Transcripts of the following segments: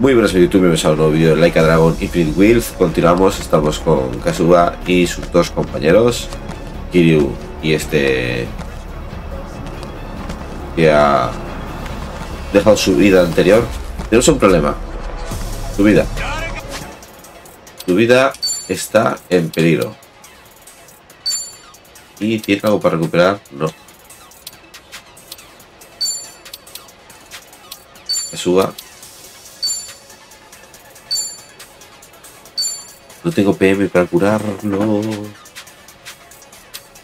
Muy buenas a YouTube, bienvenidos a un nuevo vídeo de Laika Dragon Infinite Wealth. Continuamos, estamos con Kasuga y sus dos compañeros, Kiryu y este que ha dejado su vida anterior. Tenemos un problema. Su vida. Su vida está en peligro. ¿Y tiene algo para recuperar? No. Kasuga No tengo PM para curarlo.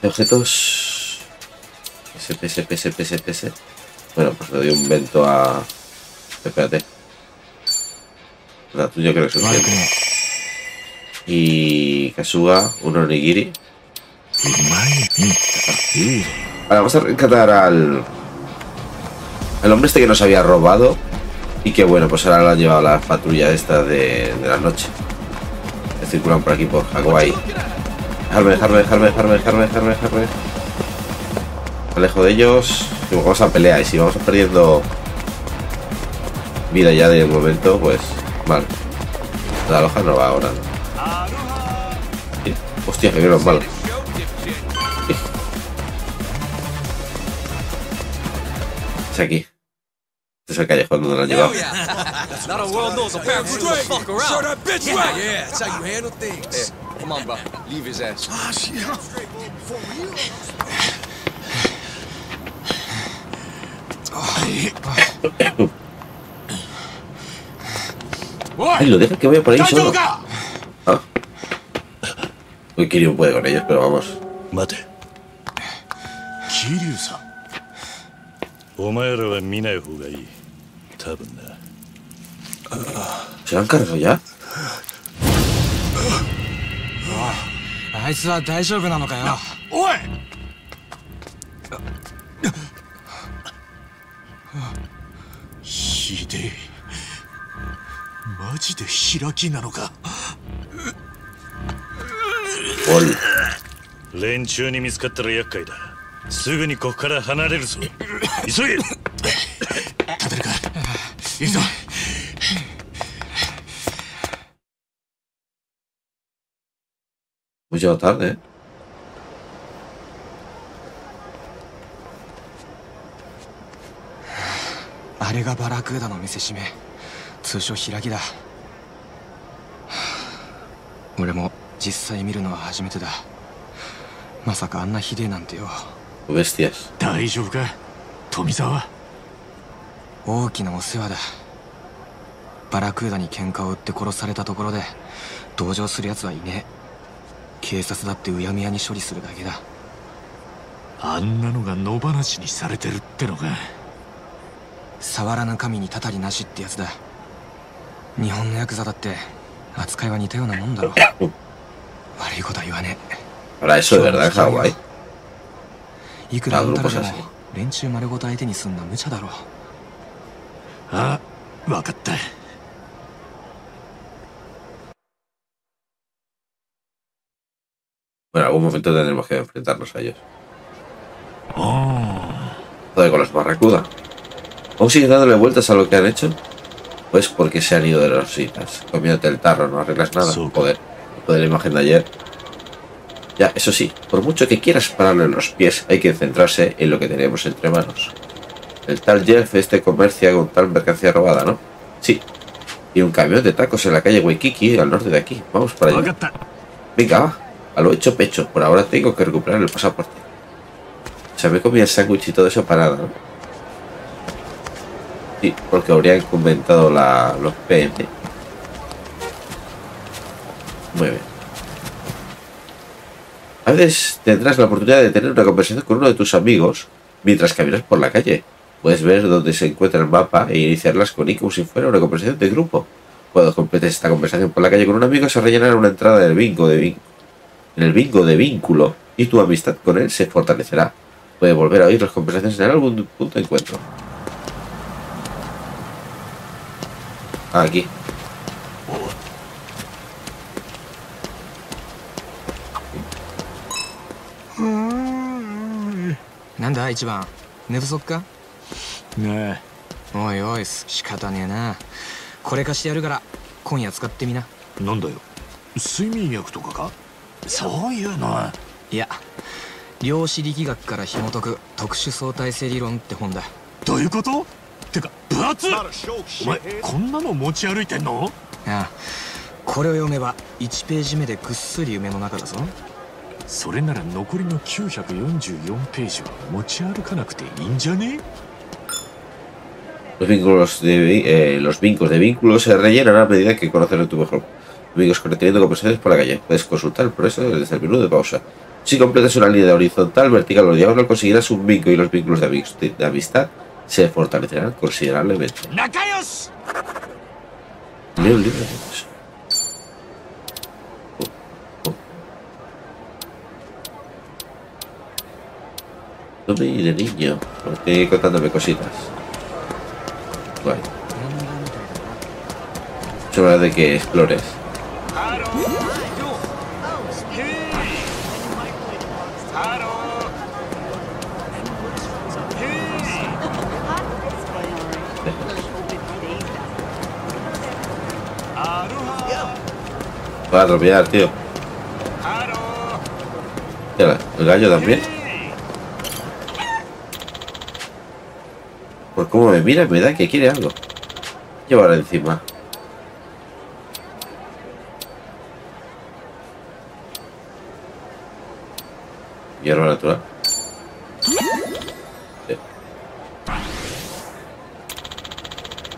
Objetos. SP, SP, SP, SP, SP. Bueno, pues le doy un vento a. Espérate. La tuya creo que es suficiente. Y Kasuga, un onigiri. Ahora vamos a rescatar al. Al hombre este que nos había robado. Y que bueno, pues ahora lo han llevado a la patrulla esta de, de la noche circulan por aquí por Hawaii. Dejarme, dejarme, dejarme, dejarme, dejarme, dejarme, dejarme. Alejo de ellos. Y vamos a pelear. Y si vamos perdiendo vida ya de momento, pues mal. La loja no va ahora. Hostia, que viene los malos. Es aquí. Este es el callejón donde lo han llevado. Not a world knows a paramour will fuck around. Show that bitch yeah, right. Yeah, that's how you handle things. Yeah. Come on, bro. Leave his ass. Ah, shit. Ay, lo deja que vaya por ahí solo. Ah. Uy, Kiryu puede con ellos, pero vamos. Mate. Kiryu-san. お前らは見ない方がいい。 多分な。¿Se han cargado ya? あいつは大丈夫なのかよ。おい！ひでえ。マジで開きなのか。連中に見つかったら厄介だ。すぐにここから離れるぞ。急げ立てるかいいぞ tarde, ¿eh? あれがバラクーダの見せしめ通称開きだ。俺も実際見るのは初めてだ。まさかあんなひでえなんてよ。大丈夫か？富澤大きなお世話だ。バラクーダに喧嘩を売って殺されたところで同情する奴はいねえ。警察だってうやむやに処理するだけだ。あんなのが野放しにされてるってのか。触らぬ神にたたりなしってやつだ。日本のヤクザだって扱いは似たようなもんだろ 悪いことは言わねえ.いくらうんたらでも連中丸ごと相手にすんの無茶だろあ分かった Bueno, en algún momento tendremos que enfrentarnos a ellos. Joder, con los barracuda. ¿Aún siguen dándole vueltas a lo que han hecho? Pues porque se han ido de los citas. Comiéndote el tarro, no arreglas nada. Joder, joder, la imagen de ayer. Ya, eso sí, por mucho que quieras pararle los pies, hay que centrarse en lo que tenemos entre manos. El tal Jeff este comercia con tal mercancía robada, ¿no? Sí. Y un camión de tacos en la calle Waikiki, al norte de aquí. Vamos para allá. Venga, va. A lo hecho pecho. Por ahora tengo que recuperar el pasaporte. O sea, me comí el sándwich y todo eso para nada, ¿no? Sí, porque habrían comentado la, los PM. Muy bien. A veces tendrás la oportunidad de tener una conversación con uno de tus amigos mientras caminas por la calle. Puedes ver dónde se encuentra el mapa e iniciarlas con I como si fuera una conversación de grupo. Cuando completes esta conversación por la calle con un amigo, se rellenará una entrada del bingo en el bingo de vínculo y tu amistad con él se fortalecerá. Puedes volver a oír las conversaciones en algún punto de encuentro. Aquí. ¿Nanda, Ichiban? ¿Nefusokka? ね。えおいおい仕方ねえな。これ貸してやるから今夜使ってみな。なんだよ。睡眠薬とかか？そういうのいや量子力学から紐解く特殊相対性理論って本だ。どういうこと？てか分厚っお前こんなの持ち歩いてんの？ああこれを読めば1ページ目でぐっすり夢の中だぞ。それなら残りの944ページは持ち歩かなくていいんじゃね？Los vínculos de, eh, los vínculos de vínculos se rellenan a medida que conoces tu mejor amigos teniendo conversaciones por la calle. Puedes consultar el progreso desde el menú de pausa. Si completas una línea horizontal, vertical o diagonal, conseguirás un vínculo y los vínculos de, de amistad se fortalecerán considerablemente. ¡Nakayos! Leo libro de No me iré, niño. Estoy contándome cositas. Guay. Es de que explores. Va a atropellar, tío. El gallo también. Pues como me mira, me da que quiere algo. Llevar encima. Hierba natural.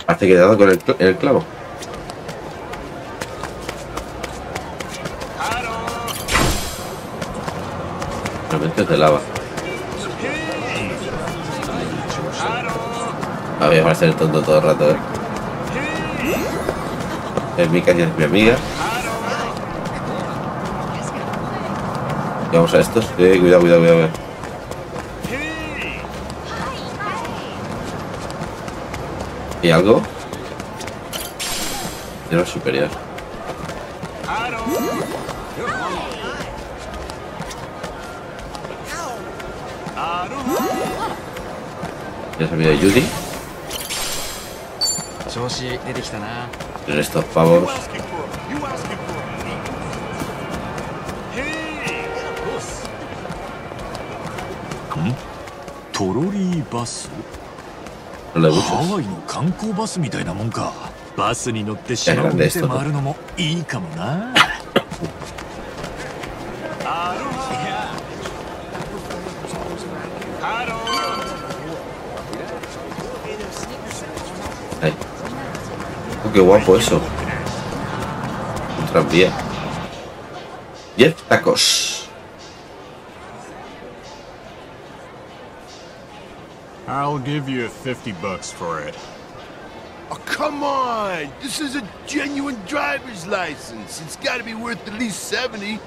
Hace que he dado con el clavo. de lava. A ver, va a ser tonto todo el rato, ¿eh? Es mi es mi amiga. vamos a estos. Eh, cuidado, cuidado, cuidado. ¿Y algo? Era superior. Ya sabía de Judy. Estos. ¿Mm? トロリーバス？ハワイの観光バスみたいなもんか。バスに乗って島を見て回るのもいいかもな qué guapo eso. Un tranvía. 10 tacos. I'll give you 50 bucks for it. Oh, come on! This is a genuine driver's license. It's gotta be worth at least 70.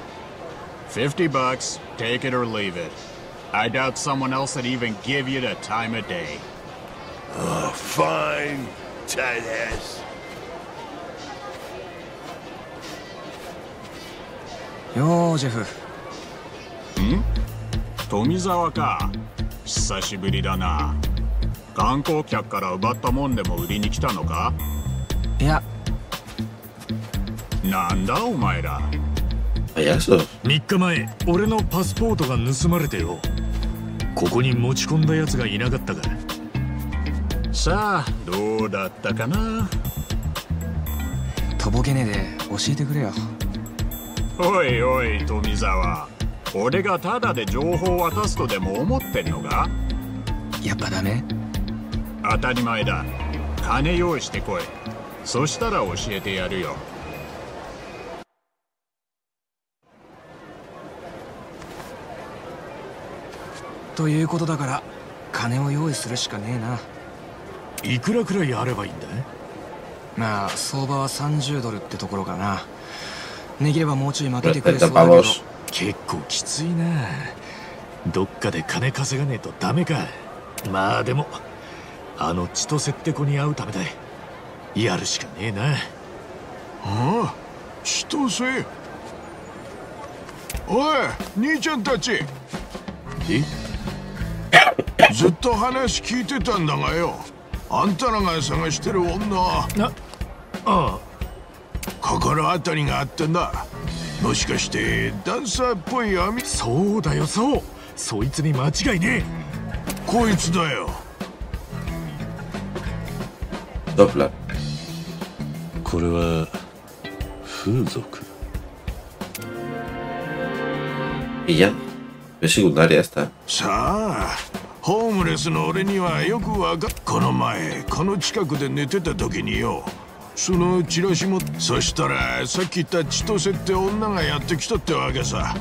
50 bucks. Take it or leave it. I doubt someone else would even give you the time of day. Oh, fine. tight ass. よージェフ。ん？富沢か。久しぶりだな。観光客から奪ったもんでも売りに来たのか？いや。なんだお前ら？3日前俺のパスポートが盗まれてよ。ここに持ち込んだやつがいなかったかさあどうだったかな？とぼけねえで教えてくれよおいおい富沢俺がタダで情報を渡すとでも思ってんのか？やっぱダメ当たり前だ。金用意してこい。そしたら教えてやるよ。ということだから金を用意するしかねえな。いくらくらいあればいいんだまあ相場は30ドルってところかなねぎればもうちょい負けてくれそうだけど。結構きついな。どっかで金稼がねえとダメか。まあでもあの千歳って子に会うためだやるしかねえな。ああ千歳。おい兄ちゃんたち。え？ずっと話聞いてたんだがよ。あんたらが探してる女なああ心当たりがあったんだもしかしてダンサーっぽい網そうだよそう。そいつに間違いねえ。こいつだよ。ドプラ。これは風俗？Y ya. Es secundaria esta. さあホームレスの俺にはよくわかこの前この近くで寝てた時によそのチラシも。そしたらさっき言った千歳って女がやってきたってわけさ。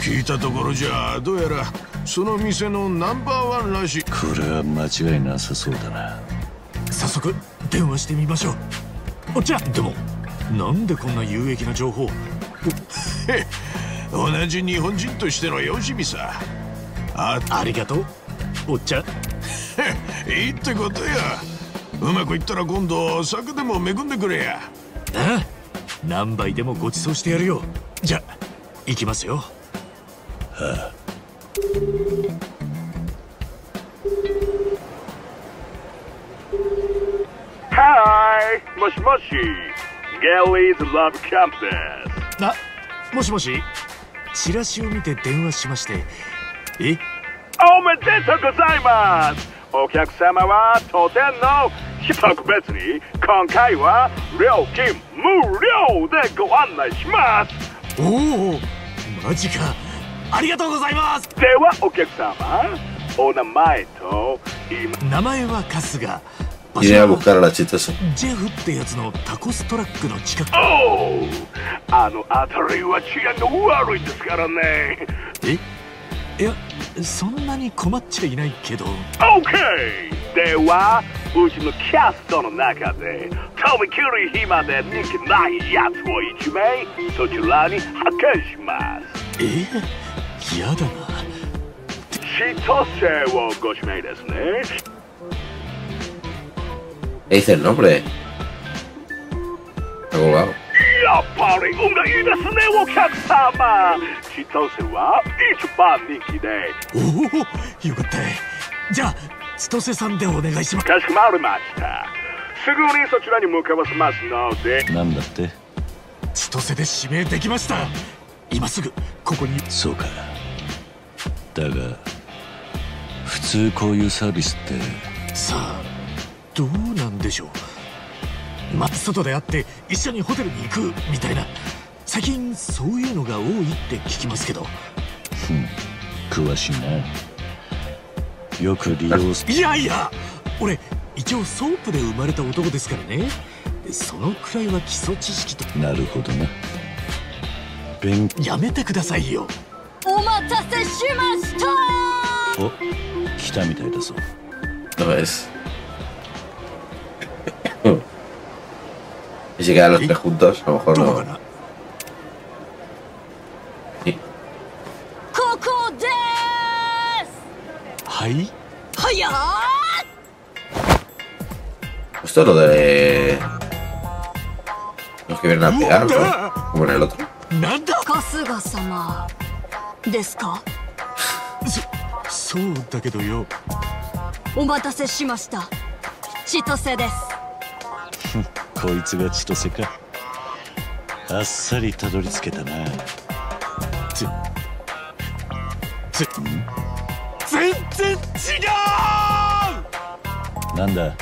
聞いたところじゃどうやらその店のナンバーワンらしい。これは間違いなさそうだな。早速電話してみましょう。お茶。でもなんでこんな有益な情報？同じ日本人としてのよしみさ。あありがとう。お茶。いいってことやうまくいったら今度酒でも恵んでくれや。ああ何杯でもご馳走してやるよ。じゃ行きますよ。はあ。Hi! もしもし Galleys Love Camp ですあもしもし？チラシを見て電話しまして。え？おめでとうございますお客様は当店の特別に今回は料金無料でご案内しますおおマジかありがとうございますではお客様お名前と名前は春日 Iré a buscar a la chistosa. ジェフってやつのタコストラックの近く。おお、あの辺りは治安が悪いですからね。え？いや、そんなに困っちゃいないけど。OK! では、うちのキャストの中で、とびきり暇で人気ないやつを一名、そちらに派遣します。え？やだな。千歳をご指名ですね。¿Qué dice el nombre? Está colgado. やっぱり運がいいですねお客様。千歳は一番人気で。おおよかった。じゃあ千歳さんでお願いします。かしこまりました。すぐにそちらに向かわせますので。なんだって？千歳で指名できました。今すぐここに。そうか。だが普通こういうサービスって。さあどうなんでしょうま外で会って一緒にホテルに行くみたいな。最近そういうのが多いって聞きますけど。ふん。詳しいな。よく利用すいやいや俺一応ソープで生まれた男ですからね。そのくらいは基礎知識と。なるほどな。勉やめてくださいよ。お待たせしました。お来たみたいだぞ。No es. Y si quedan los tres juntos, a lo mejor no. Sí. ¿Hay? Esto es lo de. Los que vienen a pegar, ¿no? Como en el otro. こいつが千歳かあっさりたどり着けたな。つつ全然違う！なんだ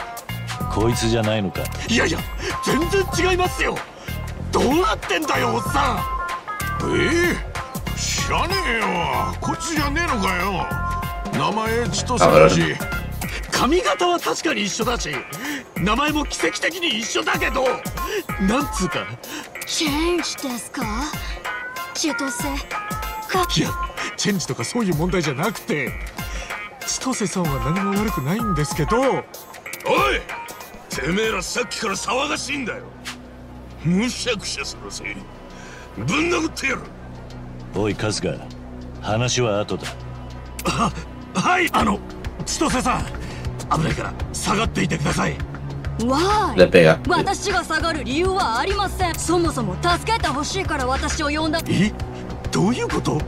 こいつじゃないのか。いやいや全然違いますよ！どうなってんだよおっさん！ええ？ー、知らねえよ。こいつじゃねえのかよ。名前千歳だし髪型は確かに一緒だし名前も奇跡的に一緒だけどなんつうか。チェンジですか？千歳かいやチェンジとかそういう問題じゃなくて千歳さんは何も悪くないんですけど。おいてめえらさっきから騒がしいんだよ。むしゃくしゃするせいぶん殴ってやる。おい春日。話は後だ。ははいあの千歳さん危ないから下がっていてください。わーい私が。下がる理由はありません。そもそも助けてほしいから私を呼んだ。え？どういうこと？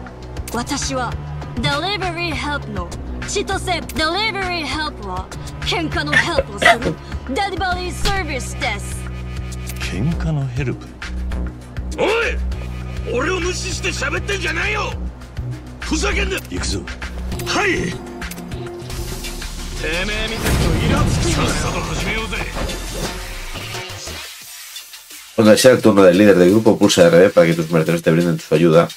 私はデリバリーヘルプの千歳デリバリーヘルプは喧嘩のヘルプをする。デリバリーサービスです喧嘩のヘルプ？おい！俺を無視して喋ってんじゃないよ！ふざけんな！行くぞ。はい てめえ見てるとイラつくんだよさっさと始めようぜ Cuando sea el turno del líder del grupo, pulsa RB para que tus mercenarios te brinden su ayuda.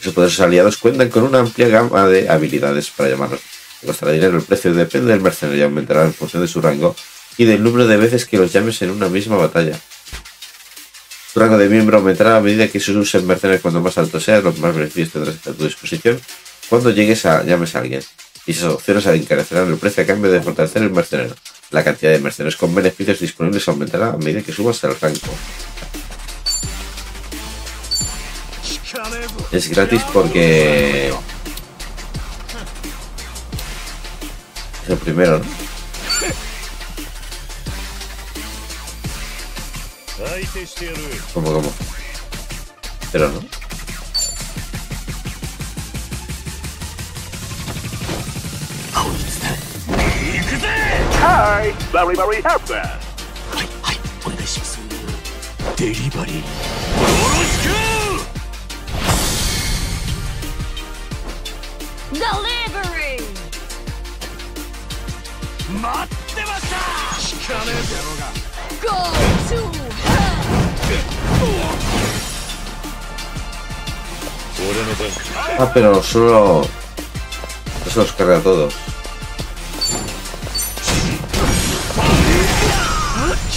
Sus poderosos aliados cuentan con una amplia gama de habilidades para llamarlos. Te costará dinero el precio depende del mercenario y aumentará en función de su rango y del número de veces que los llames en una misma batalla. Tu rango de miembro aumentará a medida que se usen mercenarios cuanto más alto sea, los más beneficios tendrás a tu disposición cuando llegues a llames a alguien. Y esas opciones encarecerán el precio a cambio de fortalecer el mercenario. La cantidad de mercenarios con beneficios disponibles aumentará a medida que subas el rango. Es gratis porque... Es el primero, ¿no? ¿Cómo, cómo? Pero no. Hi, very, very happy. はい、はい、お願いします。デリバリー。よろし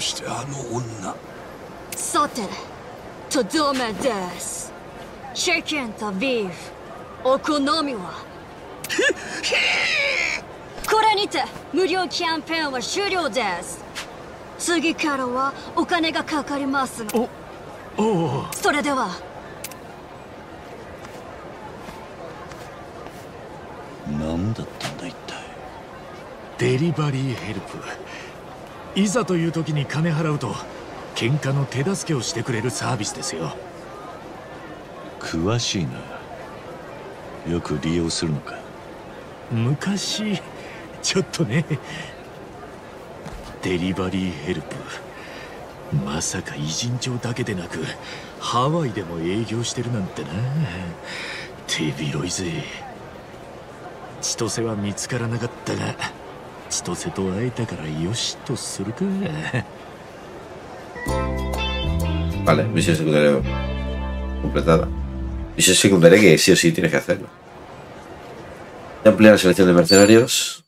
してあの女。さてとどめですチキンとビーフ。お好みは？これにて無料キャンペーンは終了です次からはお金がかかりますおおそれでは。何だったんだ一体？デリバリーヘルプ。いざという時に金払うと喧嘩の手助けをしてくれるサービスですよ。詳しいな。よく利用するのか？昔ちょっとねデリバリーヘルプまさか偉人帳だけでなくハワイでも営業してるなんてな手広いぜ千歳は見つからなかったが千歳と会えたからよしとするか Vale, misión secundaria completada. Misión secundaria que sí o sí tienes que hacerlo. Ampliar la selección de mercenarios.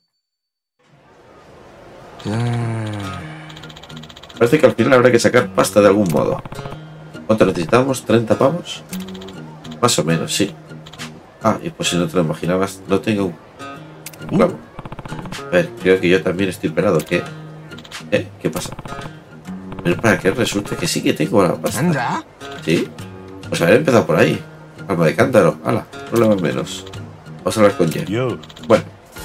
Parece que al final habrá que sacar pasta de algún modo. ¿Cuánto necesitamos? ¿30 pavos? Más o menos, sí. Ah, y pues si no te lo imaginabas, no tengo un clavo. A ver, creo que yo también estoy pelado. ¿Qué? ¿Eh? ¿Qué pasa? Pero para que resulta que sí que tengo la pasta. ¿Sí? Pues haber empezado por ahí. Alma de cántaro. Hala, problema menos. Vamos a hablar con Jen. Bueno,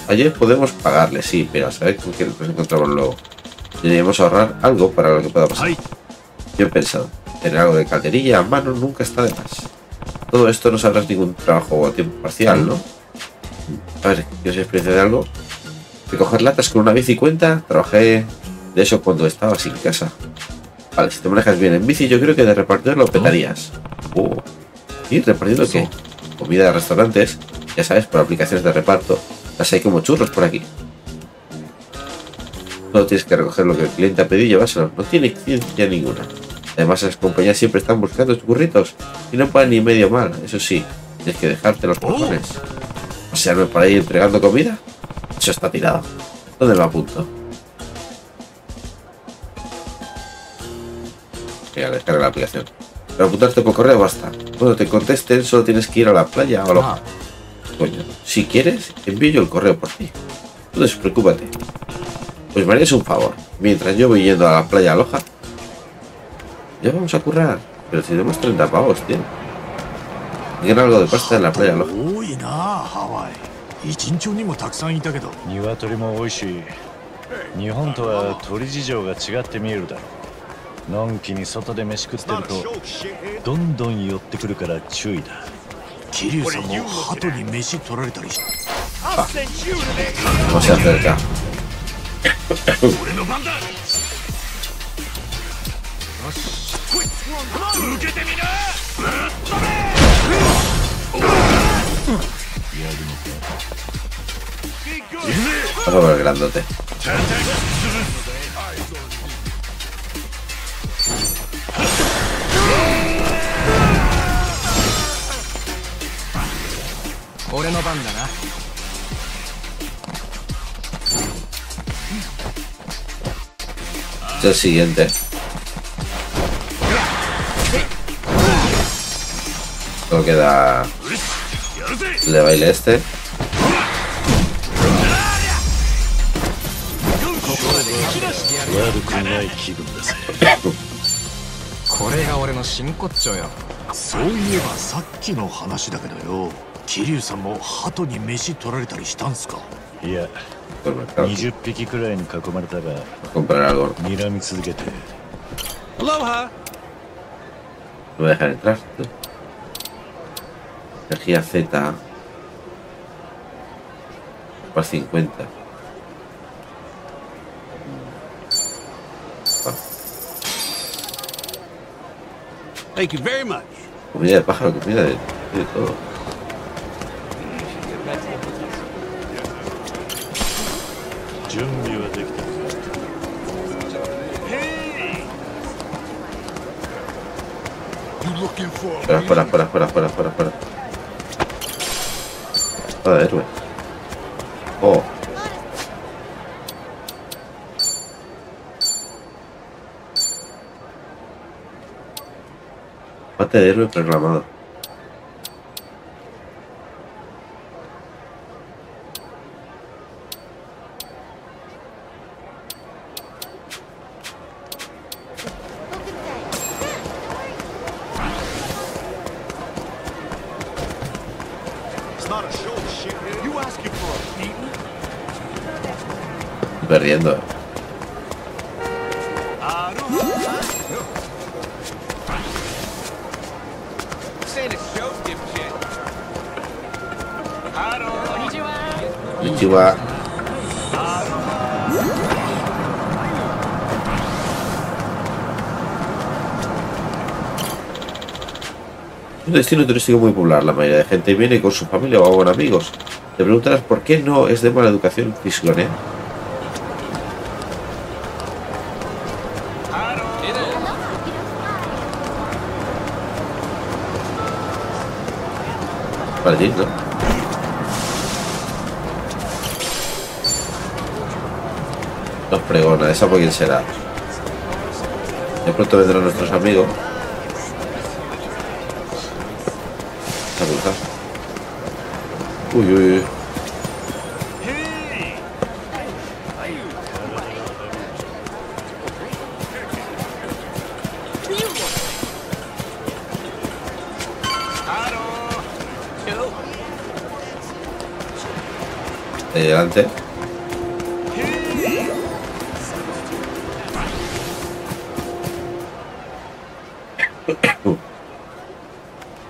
ayer podemos pagarle, sí, pero a saber con qué nos encontramos luego. Deberíamos ahorrar algo para lo que pueda pasar. Yo he pensado, tener algo de calderilla a mano nunca está de más. Todo esto no sabrás ningún trabajo a tiempo parcial, ¿no? A ver, ¿quieres experiencia de algo? Recoger latas con una bici cuenta. Trabajé de eso cuando estaba sin casa. Vale, si te manejas bien en bici, yo creo que de repartir lo petarías. Uh. ¿Y repartiendo qué? Comida de restaurantes. Ya sabes, por aplicaciones de reparto. Las hay como churros por aquí. No tienes que recoger lo que el cliente ha pedido y llevárselo. No tiene ciencia ninguna. Además, las compañías siempre están buscando tus burritos y no pagan ni medio mal. Eso sí, tienes que dejarte los cojones. ¿Pasearme por ahí entregando comida? Eso está tirado. ¿Dónde me apunto? Mira, descarga la aplicación. Para apuntarte por correo basta. Cuando te contesten, solo tienes que ir a la playa o a lo... Coño, si quieres, envío el correo por ti. No despreocúpate. Pues me harías un favor. Mientras yo voy yendo a la playa Aloha, ya vamos a currar. Pero si tenemos 30 pavos, tío. Tiene algo de pasta en la playa Aloha. 一日にもたくさんいたけど鶏も多いし日本とは鳥事情が違って見えるだろうのんきに外で飯食ってるとどんどん寄ってくるから注意だ桐生さんも鳩に飯取られたりしあもしあったか俺の番だ。な。悪くない気分だ。ぜこれが俺の真骨頂よ。そういえばさっきの話だけどよ。桐生さんも鳩に飯取られたりしたんすか？いや20匹くらいに囲まれたが睨み続けて Aloha No me dejan entrar Energía Z Para 50 Thank you very much. Comida de pájaro, comida de, de todo. 準備はできた Espera, espera, espera, espera, espera, espera, espera. Ah, héroe. Oh. Pate de héroe programado. Destino turístico muy popular. La mayoría de gente viene con su familia o con amigos. Te preguntarás por qué no es de mala educación fiscalea. Para ti, ¿no? Nos pregona, ¿esa por quién será? De pronto vendrán nuestros amigos. おいお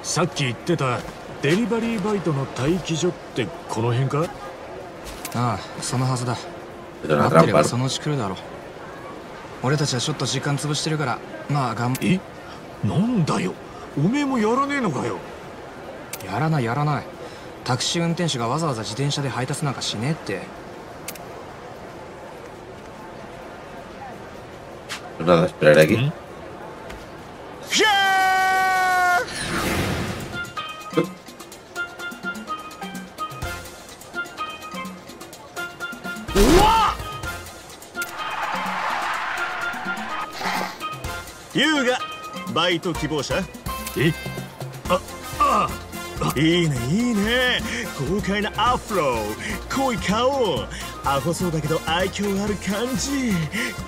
さっき言ってたデリバリーバイトの待機所ってこの辺か？ああそのはずだ。待ってればそのうち来るだろう。俺たちはちょっと時間潰してるからまあ頑張え？なんだよ。おめえもやらねえのかよ。やらないやらない。タクシー運転手がわざわざ自転車で配達なんかしねえって Nada, esperaré aquí. バイト希望者えああいいねいいね。豪快なアフロ。濃い顔。アホそうだけど愛嬌ある感じ。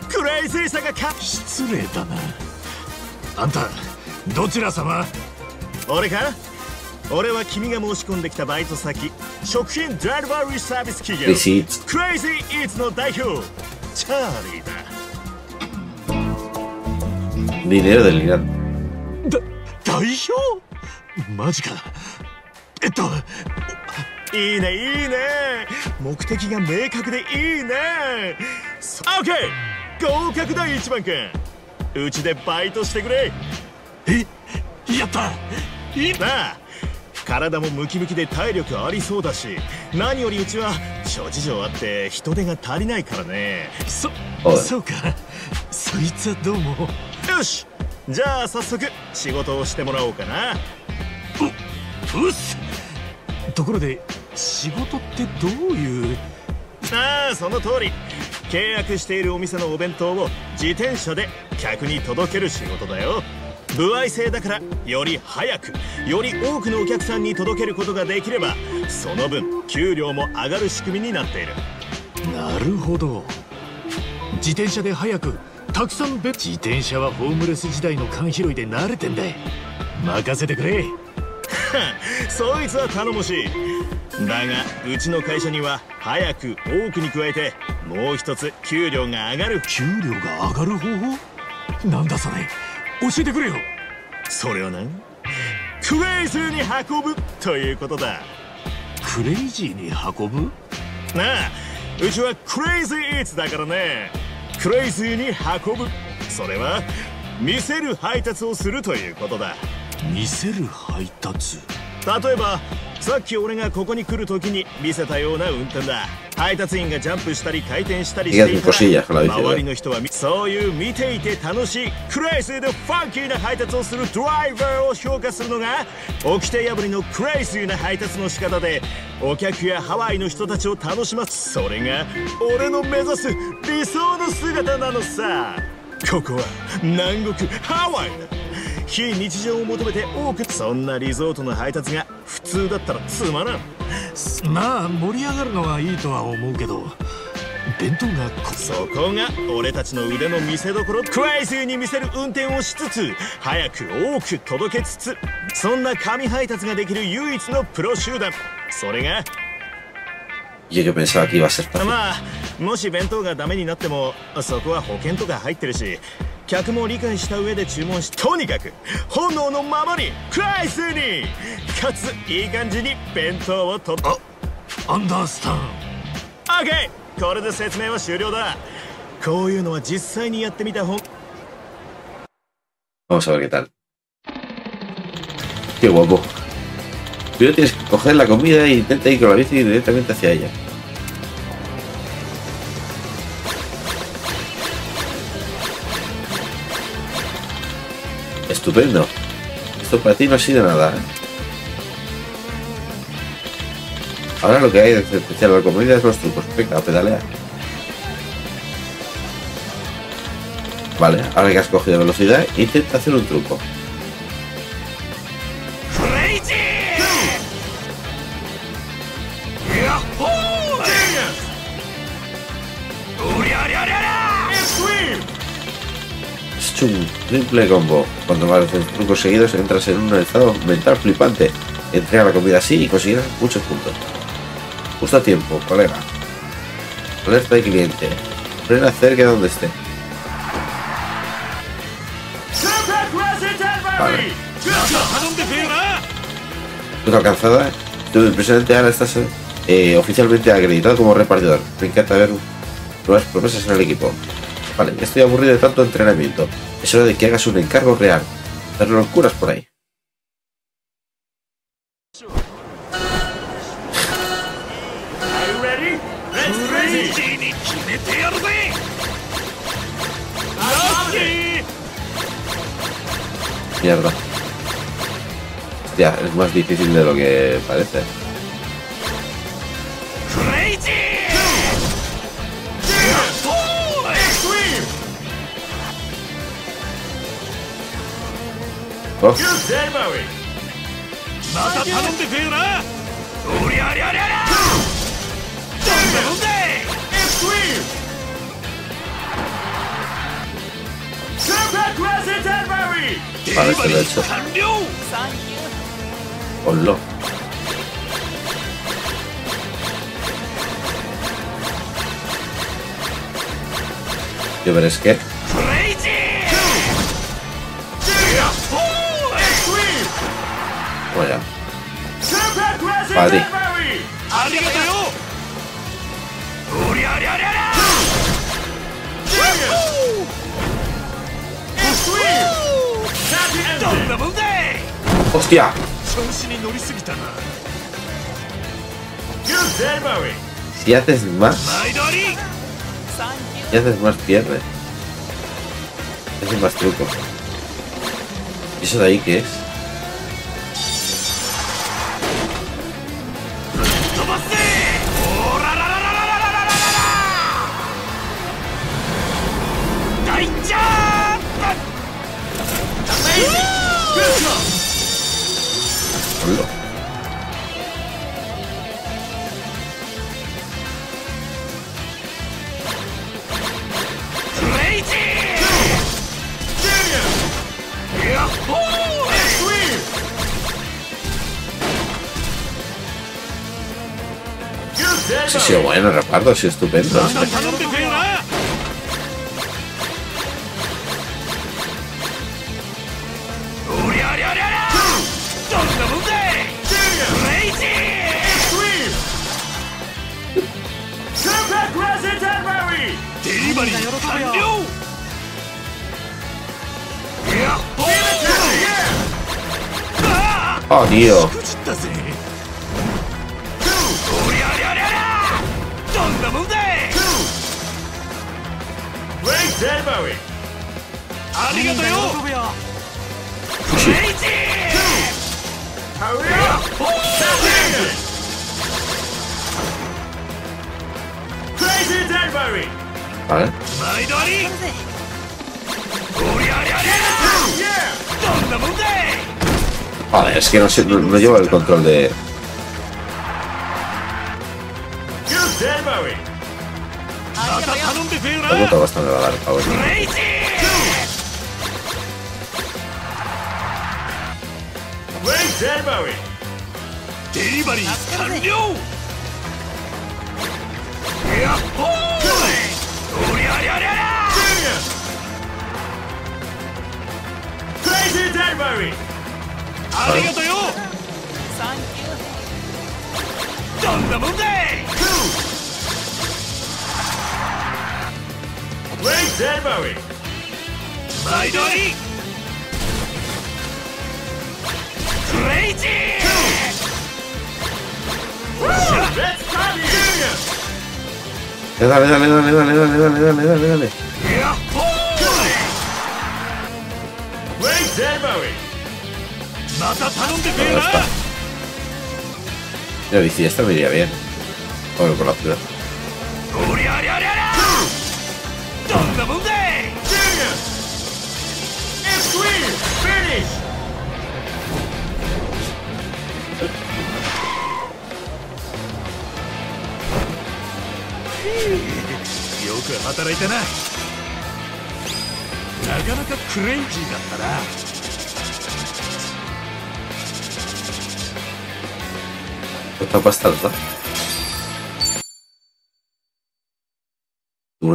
クレイジーさがか失礼だな。あんたどちら様?俺か?俺は君が申し込んできたバイト先食品デリバリーサービス企業クレイジーイーツの代表チャーリーだ Dinero del Irán だ代表マジかえっといいねいいね目的が明確でいいねオッケー合格だ一番君うちでバイトしてくれえやったいいなあ体もムキムキで体力ありそうだし何よりうちは諸事情あって人手が足りないからね。そそうか。そいつはどうもよし。じゃあ早速仕事をしてもらおうかな。ううっす。ところで仕事ってどういう？ああその通り。契約しているお店のお弁当を自転車で客に届ける仕事だよ歩合制だからより早くより多くのお客さんに届けることができればその分給料も上がる仕組みになっている。なるほど。自転車で早くたくさんべ自転車はホームレス時代の缶拾いで慣れてんだ。任せてくれ。そいつは頼もしい。だがうちの会社には早く多くに加えてもう一つ給料が上がる。給料が上がる方法？なんだそれ教えてくれよ。それはなクレイジーに運ぶということだ。クレイジーに運ぶ？なあうちはクレイジーイーツだからね。クレイジーに運ぶ。それは見せる配達をするということだ。見せる配達？例えばさっき俺がここに来る時に見せたような運転だ。配達員がジャンプしたり回転したりしていたら周りの人はそういう見ていて楽しいクレイジーでファンキーな配達をするドライバーを評価するのが掟破りのクレイジーな配達の仕方でお客やハワイの人たちを楽します。それが俺の目指す理想の姿なのさ。ここは南国ハワイだ非日常を求めて多くそんなリゾートの配達が普通だったらつまらん。まあ盛り上がるのはいいとは思うけど弁当がそこが俺たちの腕の見せ所。クライジーに見せる運転をしつつ早く多く届けつつそんな紙配達ができる唯一のプロ集団。それが Yo que pensaba que iba a ser fácil. まあもし弁当がダメになってもそこは保険とか入ってるし客も理解した上で注文しとにかく炎のままにクライスにかついい感じに弁当をとっアンダースタンオッケーこれで説明は終了だこういうのは実際にやってみた方 Vamos a ver qué tal. Qué guapo. Primero tienes que coger la comida e intenta ir con la bici directamente hacia ella. Estupendo. Esto para ti no ha sido nada, ¿eh? Ahora lo que hay de especial la comida es los trucos. Venga, a pedalear. Vale, ahora que has cogido velocidad, intenta hacer un truco. Un triple combo. Cuando más trucos seguidos entras en un estado mental flipante. Entrega la comida así y conseguirás muchos puntos. Justo a tiempo, colega. Alerta de cliente. Frena cerca de donde esté. Vale. Alcanzada. Tu impresionante ahora estás eh, oficialmente acreditado como repartidor. Me encanta ver nuevas promesas en el equipo. Vale, estoy aburrido de tanto entrenamiento. Es hora de que hagas un encargo real. Dar locuras por ahí. Mierda. Ya, es más difícil de lo que parece. Boss. It's clear! Super Crescent Envy! Parece de hecho. Ponlo. Yo, pero es que Padre. ¡Hostia! Si haces más, si haces más, pierdes. Haces más trucos. ¿Y eso de ahí qué es? gordos y estupendos. Oh, tío. Vale. Es que no, sé, no, no llevo el control de... La puta bastante me va a dar favor. デリバリー完了。やっほー。おりゃりゃりゃりゃクレイジー。デリバリーありがとよ。サンキュー。どんなもんだいクレイジーデリバリー毎度ありクレイジー Dale, dale, dale, dale, dale, dale, dale, dale, dale. Ya está. La bici esta me iría bien. Bueno, por la ciudad. どんなもんだい？Genius! It's green! よく働いたな。なかなかクレイジーだったな。トパスタートだ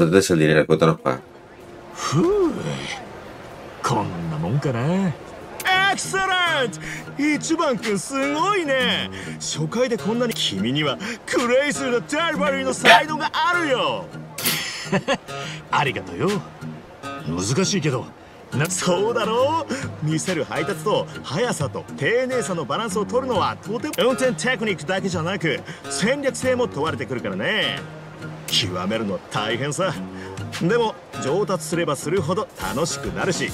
te nos paga. こんなもんかな。エクセレント。一番くんすごいね。初回でこんなに君にはクレイジーなデリバリーの才能があるよ。ありがとうよ。難しいけど。なそうだろ？う見せる配達と速さと丁寧さのバランスを取るのはとても。運転テクニックだけじゃなく戦略性も問われてくるからね極めるの大変さ。でも上達すればするほど楽しくなるし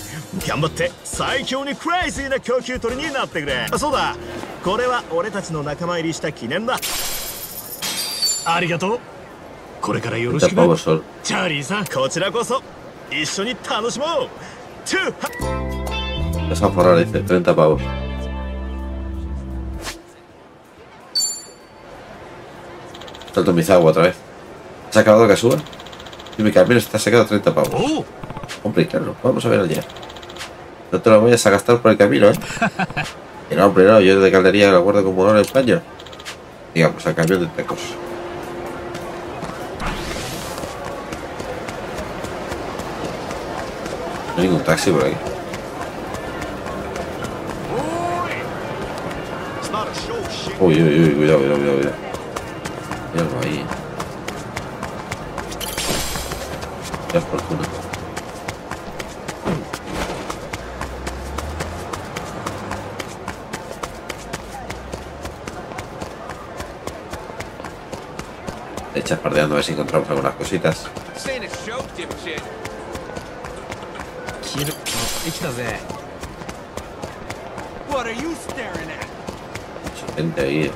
頑張って最強にクレイジーな供給取りになってくれ。そうだ。これは俺たちの仲間入りした記念だ。ありがとう。これからよろしくなチャーリーさんこちらこそ一緒に楽しもう。トゥ Vas a forrar, dice, 30 pavos. Agua otra vez. ¿Se ha acabado Casúa? Dime que al menos te ha sacado 30 pavos. Oh. Hombre, claro, vamos a ver allá. No te lo vayas a gastar por el camino, ¿eh? Y no, hombre, no, yo de caldería lo guardo como oro en España. Digamos, a cambio de tecos. No hay ningún taxi por aquí. Uy, uy, uy, cuidado, cuidado, cuidado, cuidado. Míralo ahí. Ya fortuna. Echas pardeando a ver si encontramos algunas cositas. Gente ahí.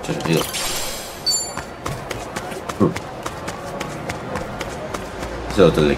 Mucho sentido. Es el hotel de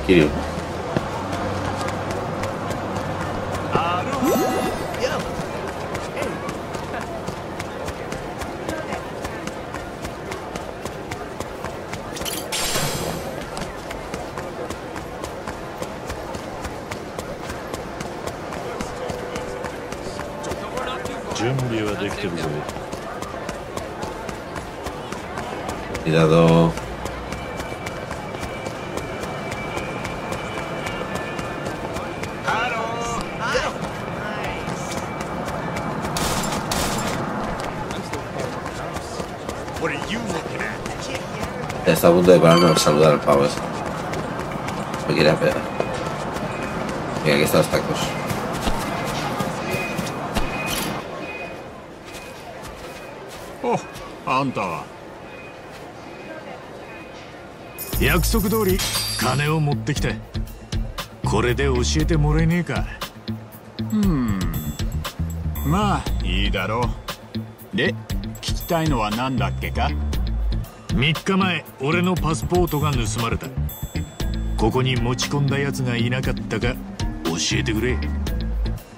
Está a punto de pararme a saludar al pavo ese. Me quiere pegar. Mira, aquí están los tacos. あんたは約束通り金を持ってきてこれで教えてもらえねえかうんまあいいだろうで聞きたいのは何だっけか3日前俺のパスポートが盗まれた。ここに持ち込んだ奴がいなかったか教えてくれ。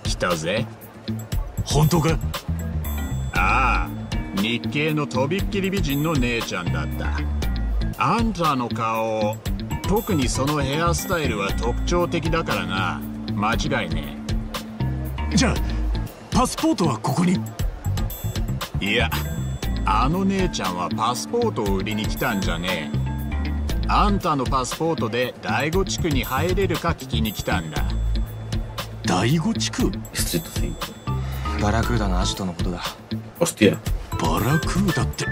来たぜ。本当か？ああ日系のとびっきり美人の姉ちゃんだった。あんたの顔特にそのヘアスタイルは特徴的だからな。間違いねじゃあパスポートはここに？いやあの姉ちゃんはパスポートを売りに来たんじゃね。えあんたのパスポートで第五地区に入れるか聞きに来たんだ。第五地区？バラクーダのアジトのことだ。Hostia. バラクーダって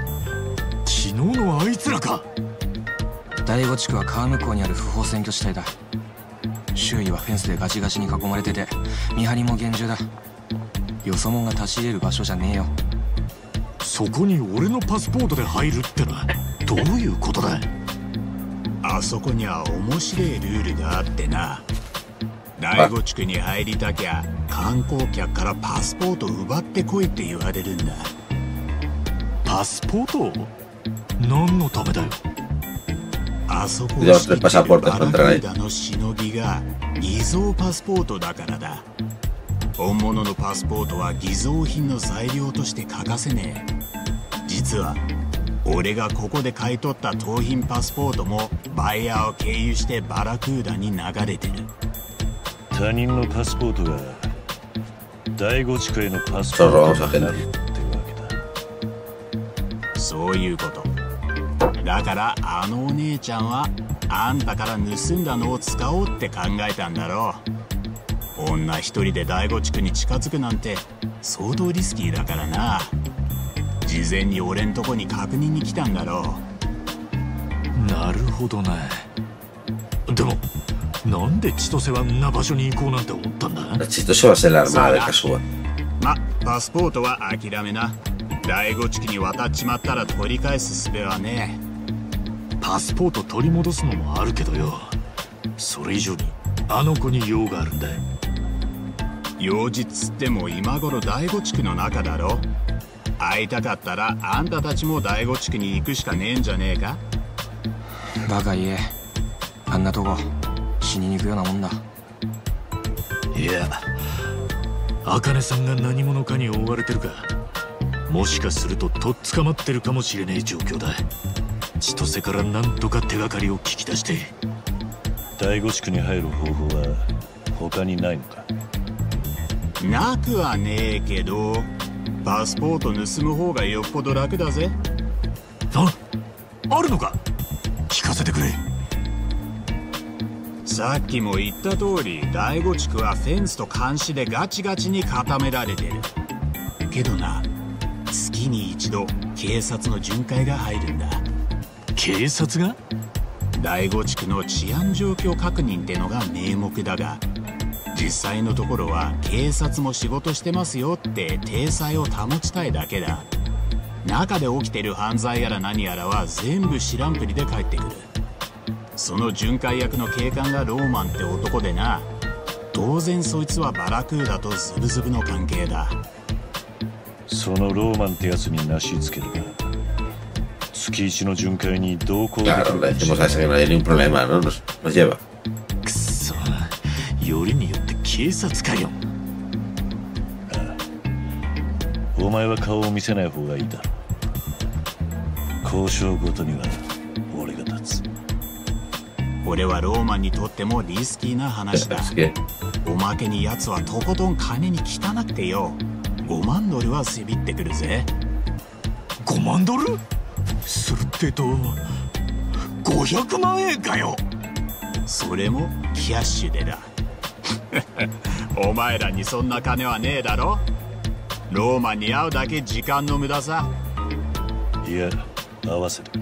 昨日のあいつらか。第五地区は川向こうにある不法占拠地帯だ。周囲はフェンスでガチガチに囲まれてて見張りも厳重だ。よそ者が立ち入れる場所じゃねえよそこに俺のパスポートで入るってのはどういうことだ？あそこには面白いルールがあってな。第五地区に入りたきゃ観光客からパスポート奪ってこいって言われるんだ。パスポート？何のためだよ？あそこを知ってるバラクーダのしのぎが偽造パスポートだからだ本物のパスポートは偽造品の材料として欠かせねえ。実は俺がここで買い取った盗品パスポートもバイヤーを経由してバラクーダに流れてる。他人のパスポートが第五地区へのパスポートになるそういうこと。だからあのお姉ちゃんはあんたから盗んだのを使おうって考えたんだろう女一人で第五地区に近づくなんて相当リスキーだからな。事前に俺んとこに確認に来たんだろう。なるほどね。でもなんで千歳はんな場所に行こうなんて思ったんだ？千歳はセラーマーでカシュまパスポートは諦めな。第五地区に渡っちまったら取り返す術はね。パスポート取り戻すのもあるけどよ。それ以上にあの子に用があるんだ用事っつっても今頃第五地区の中だろ？会いたかったらあんたたちも第五地区に行くしかねえんじゃねえか？バカ言え。あんなとこ死にに行くようなもんだ。いや茜さんが何者かに追われてるかもしかするととっ捕まってるかもしれねえ状況だ。千歳から何とか手がかりを聞き出して。第五地区に入る方法は他にないのか？なくはねえけどパスポート盗む方がよっぽど楽だぜ。ああるのか。聞かせてくれ。さっきも言った通り第五地区はフェンスと監視でガチガチに固められてる。けどな月に一度警察の巡回が入るんだ。警察が？第五地区の治安状況確認ってのが名目だが実際のところは警察も仕事してますよって体裁を保ちたいだけだ。中で起きてる犯罪やら何やらは全部知らんぷりで帰ってくる。その巡回役の警官がローマンって男でな当然そいつはバラクーダとズブズブの関係だ。そのローマンってやつになしつけるが月一の巡回に同行できる Claro, le decimos a ese que no hay ningún problema, ¿no? Nos, nos lleva. くそよりによって警察かよ。お前は顔を見せない方がいいだろう。交渉ごとには俺が立つ。俺はローマンにとってもリスキーな話だ。おまけに奴はとことん金に汚くてよ。5万ドルはせびってくるぜ。5万ドル？するってと500万円かよ。それもキャッシュでだ お前らにそんな金はねえだろ。ローマンに会うだけ時間の無駄さ。いや合わせてく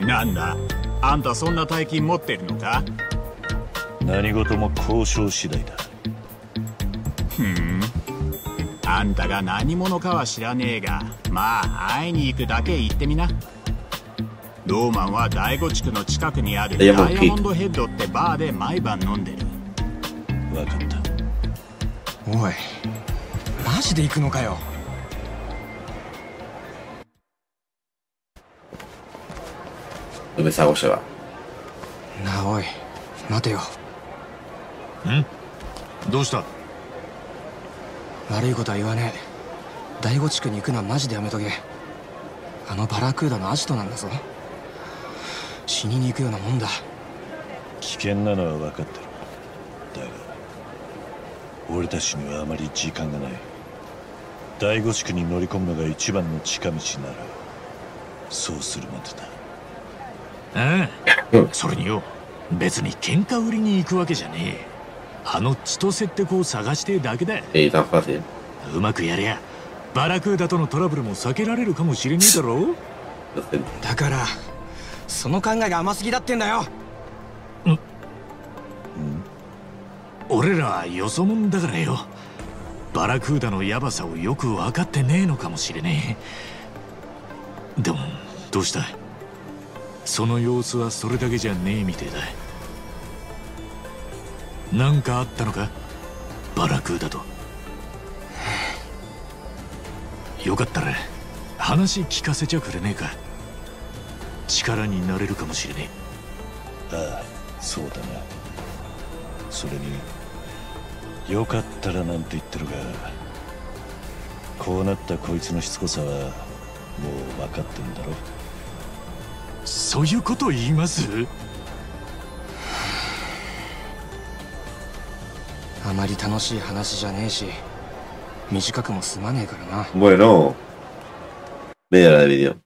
れ。なんだ？あんたそんな大金持ってるのか？何事も交渉次第だ。ふん。あんたが何者かは知らねえがまあ会いに行くだけ行ってみな。ローマンは第五地区の近くにあるダイヤモンドヘッドってバーで毎晩飲んでる分かったおい。マジで行くのかよ。¿dónde está se va? なあおい。待てよ。どうした？悪いことは言わねえ。第五地区に行くのはマジでやめとけ。あのバラクーダのアジトなんだぞ。死にに行くようなもんだ。危険なのは分かってる俺たちにはあまり時間がない。第五地区に乗り込むのが一番の近道ならそうするまでだああそれによ別に喧嘩売りに行くわけじゃねえ。あの千歳って子を探してえだけだ.うまくやりゃバラクーダとのトラブルも避けられるかもしれねえだろだからその考えが甘すぎだってんだよ俺らはよそ者だからよ。バラクーダのヤバさをよく分かってねえのかもしれねえ。でもどうしたその様子はそれだけじゃねえみてえだ何かあったのか？バラクーダと。よかったら話聞かせちゃくれねえか？力になれるかもしれねえ。ああそうだな。それによかったらなんて言ってるがこうなったこいつのしつこさはもう分かってんだろ。えそういうこと言います？あまり楽しい話じゃねえし短くも済まねえからな。Bueno, media hora de vídeo.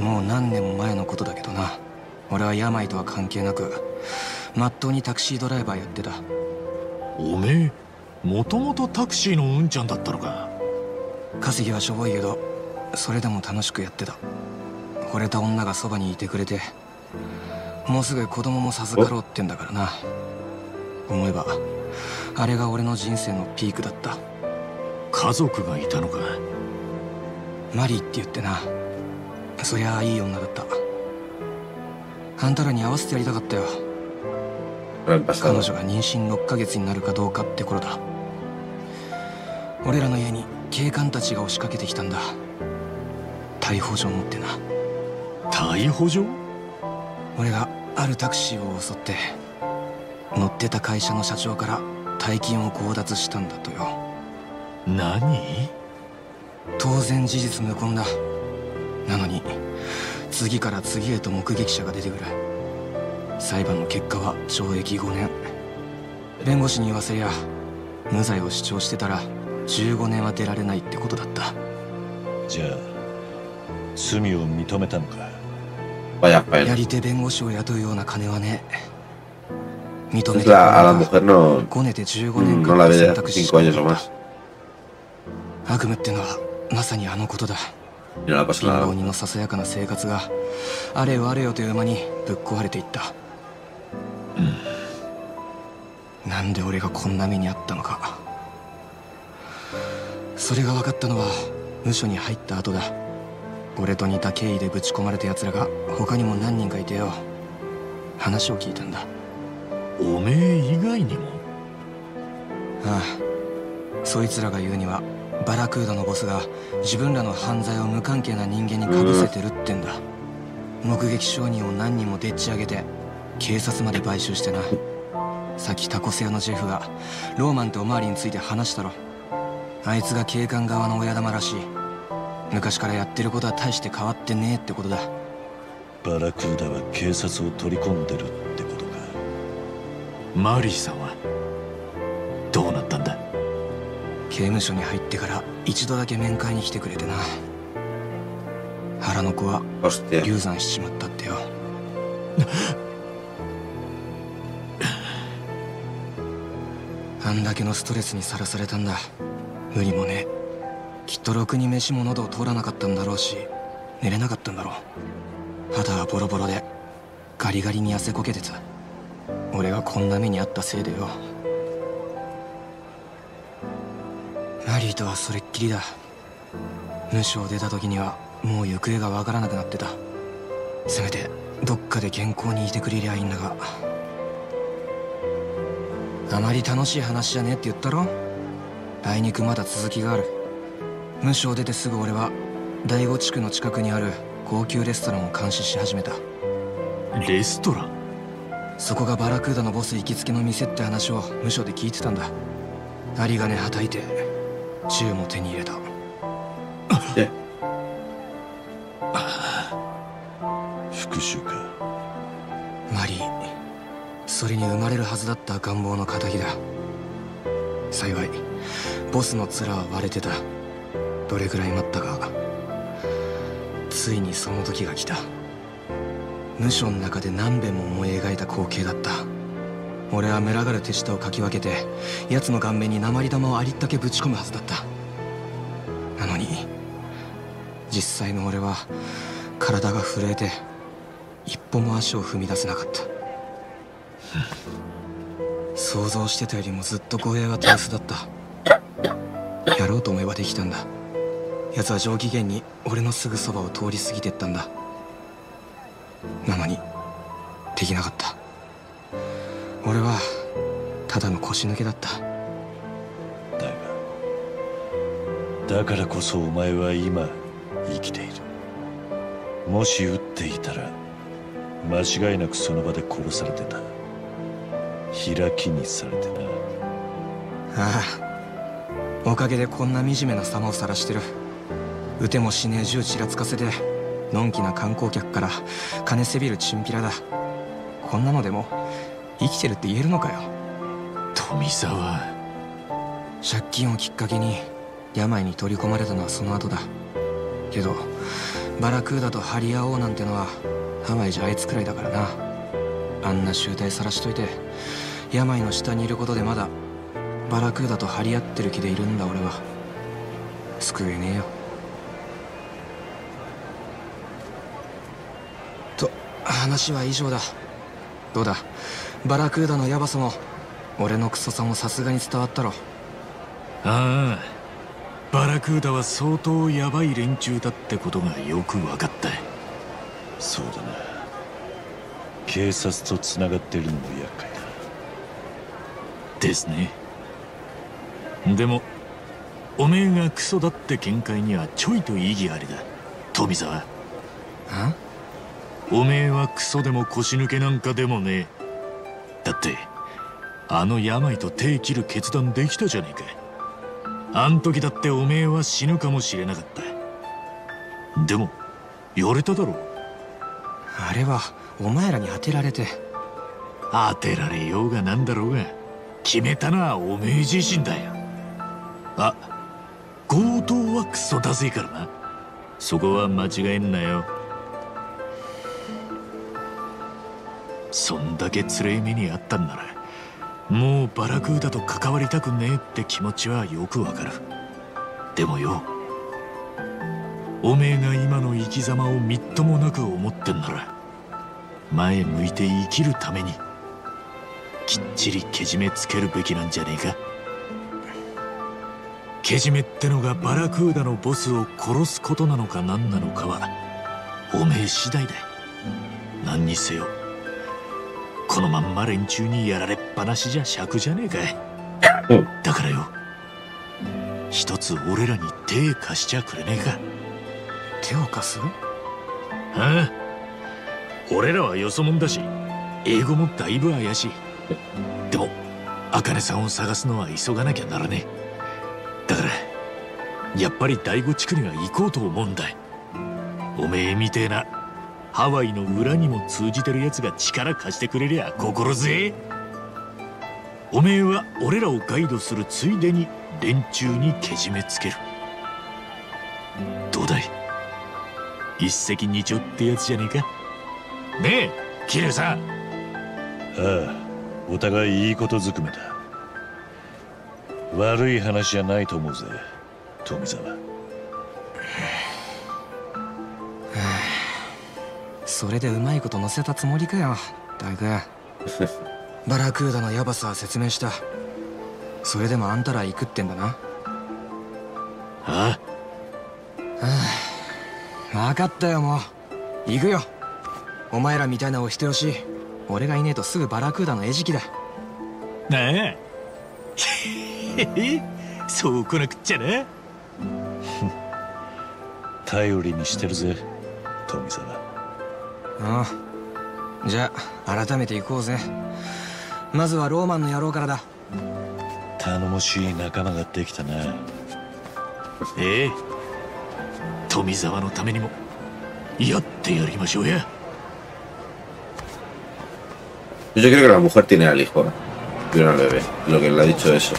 もう何年も前のことだけどな。俺は病とは関係なくまっとうにタクシードライバーやってた。おめえもともとタクシーのうんちゃんだったのか。稼ぎはしょぼいけどそれでも楽しくやってた。惚れた女がそばにいてくれてもうすぐ子供も授かろうってんだからな。思えばあれが俺の人生のピークだった。家族がいたのか。マリーって言ってな。そりゃあいい女だった。あんたらに会わせてやりたかったよ彼.女が妊娠6ヶ月になるかどうかって頃だ。俺らの家に警官たちが押しかけてきたんだ。逮捕状持ってな。逮捕状？俺があるタクシーを襲って乗ってた会社の社長から大金を強奪したんだとよ。何？当然事実無根だ。なのに次から次へと目撃者が出てくる裁判の結果は懲役5年。弁護士に言わせりゃ無罪を主張してたら15年は出られないってことだった。じゃあ罪を認めたのか？やり。手弁護士を雇うような金はね認めた。a la mujer no, no la ve de 5 años o más 悪夢ってのはまさにあのことだ。pasa nada 人のささやかな生活があれよあれよという間にぶっ壊れていった、うん、なんで俺がこんな目にあったのか。それが分かったのは無所に入った後だ。俺と似た経緯でぶち込まれた奴らが他にも何人かいてよ。話を聞いたんだ。おめえ以外にも？ああ。そいつらが言うにはバラクーダのボスが自分らの犯罪を無関係な人間にかぶせてるってんだ、目撃証人を何人もでっち上げて警察まで買収してな。さっきタコス屋のジェフがローマンとおまわりについて話したろ。あいつが警官側の親玉らしい。昔からやってることは大して変わってねえってことだ。バラクーダは警察を取り込んでるってことか。マリーさんはどうなったんだ？刑務所に入ってから一度だけ面会に来てくれてな。腹の子は流産しちまったってよあんだけのストレスにさらされたんだ。無理もね。きっとろくに飯も喉を通らなかったんだろうし寝れなかったんだろう。肌はボロボロでガリガリに痩せこけてた。俺がこんな目にあったせいでよ。マリーとはそれっきりだ。無償出た時にはもう行方がわからなくなってた。せめてどっかで健康にいてくれりゃいいんだが。あまり楽しい話じゃねえって言ったろ？あいにくまだ続きがある。無償出てすぐ俺は第五地区の近くにある高級レストランを監視し始めた。レストラン？そこがバラクーダのボス行きつけの店って話を無償で聞いてたんだ。有り金はたいて銃も手に入れたそれに生まれるはずだった願望の仇だ。幸いボスの面は割れてた。どれくらい待ったかついにその時が来た。無所の中で何べんも思い描いた光景だった。俺は群がる手下をかき分けて奴の顔面に鉛玉をありったけぶち込むはずだった。なのに実際の俺は体が震えて一歩も足を踏み出せなかった。想像してたよりもずっと護衛は手薄だった。やろうと思えばできたんだ。奴は上機嫌に俺のすぐそばを通り過ぎてったんだ。なのにできなかった。俺はただの腰抜けだった。だがだからこそお前は今生きている。もし撃っていたら間違いなくその場で殺されてた。開きにされてな。ああおかげでこんな惨めな様を晒してる。撃てもしねえ銃ちらつかせてのんきな観光客から金せびるチンピラだ。こんなのでも生きてるって言えるのかよ。富沢。借金をきっかけに病に取り込まれたのはその後だ。けどバラクーダと張り合おうなんてのはハワイじゃあいつくらいだからなあんな集体さらしといて病の下にいることでまだバラクーダと張り合ってる気でいるんだ俺は。救えねえよ。と話は以上だ。どうだ？バラクーダのヤバさも俺のクソさもさすがに伝わったろ。ああバラクーダは相当ヤバい連中だってことがよく分かった。そうだな。警察とつながってるのも厄介だ。ですね。でもおめえがクソだって見解にはちょいと意義ありだ。富澤。あ？おめえはクソでも腰抜けなんかでもねだってあの病と手切る決断できたじゃねえか。あん時だっておめえは死ぬかもしれなかった。でも言われただろあれはお前らに当てられて。当てられようがなんだろうが決めたのはおめえ自身だよ。あ強盗はクソだぜいからな。そこは間違えんなよ。そんだけつれえ目にあったんならもうバラクーダと関わりたくねえって気持ちはよくわかる。でもよおめえが今の生き様をみっともなく思ってんなら前向いて生きるためにきっちりけじめつけるべきなんじゃねえか。けじめってのがバラクーダのボスを殺すことなのか何なのかはおめえ次第だ。何にせよこのまんま連中にやられっぱなしじゃ尺じゃねえかい、だからよ一つ俺らに手貸しちゃくれねえか。手を貸す？ああ俺らはよそ者だし英語もだいぶ怪しい。でも茜さんを探すのは急がなきゃならねえ。だからやっぱり第五地区には行こうと思うんだおめえみてえなハワイの裏にも通じてる奴が力貸してくれりゃ心強おめえは俺らをガイドするついでに連中にけじめつける。どうだい？一石二鳥ってやつじゃねえか？ねえキルさん。ああお互いいいことずくめだ。悪い話じゃないと思うぜ富澤 それでうまいこと乗せたつもりかよ大学 バラクーダのヤバさは説明した。それでもあんたら行くってんだな。あ？あ分かったよもう。行くよお前らみたいなお人よし俺がいねえとすぐバラクーダの餌食だ。なあ。そう来なくっちゃな。頼りにしてるぜ富澤。ああ。じゃあ改めて行こうぜ。まずはローマンの野郎からだ。頼もしい仲間ができたな。ええ。富沢のためにもやってやりましょうや Yo creo que la mujer tiene al hijo, y al bebé, lo que le ha dicho eso.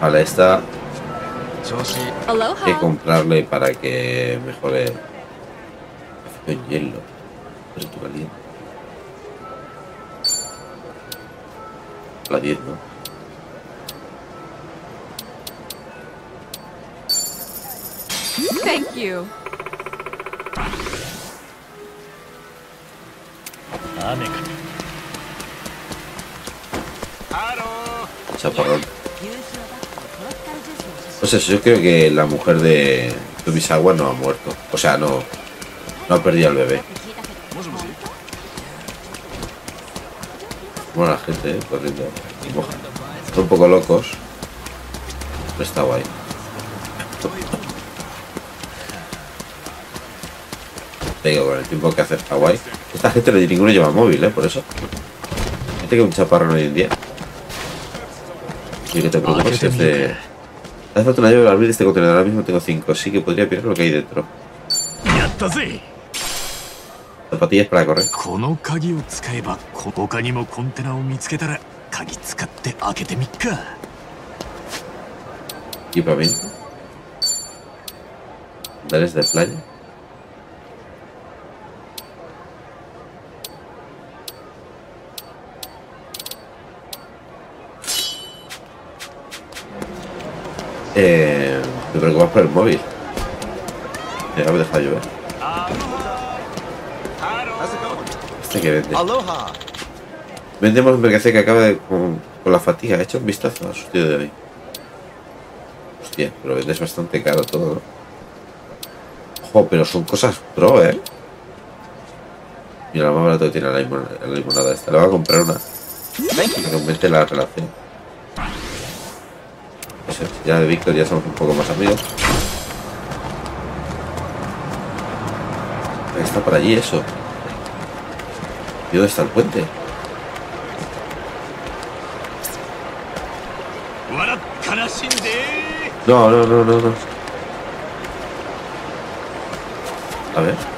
Vale, esta Hay que comprarle para que mejore en hielo. Pero tú caliente. La 10, ¿no? Thank you. Chaparrón. Pues eso, yo creo que la mujer de Tumisawa no ha muerto. O sea, no, no ha perdido al bebé. Bueno, la gente, ¿eh? corriendo. Un poco locos. Pero está guay. Te digo, con el tiempo que hace está guay. Esta gente ninguno lleva móvil, ¿eh? Por eso. Gente que un chaparrón hoy en día. Así que te preocupes si hace... Hace falta una llave para abrir este contenedor. Ahora mismo tengo 5, así que podría pillar lo que hay dentro. Zapatillas para correr. Equipamiento. Dares de playa. Eh, me preocupas por el móvil. Me deja llover. Este que vende. Vendemos un mercancía que acaba de, con, la fatiga. He hecho un vistazo a su tío de hoy. Hostia, pero vendes bastante caro todo, ¿no? Ojo, pero son cosas pro, ¿eh? Mira, lo más barato que tiene la limonada, esta. Le voy a comprar una. Que aumente la relación. Ya de Víctor ya somos un poco más amigos. Está por allí eso. ¿Y dónde está el puente? No, no, no, no, no. A ver.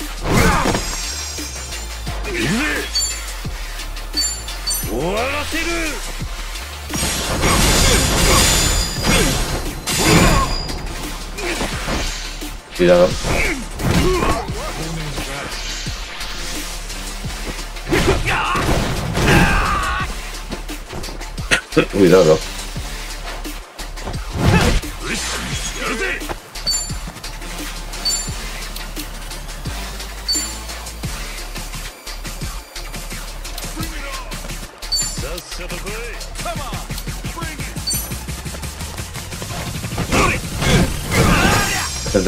do that. know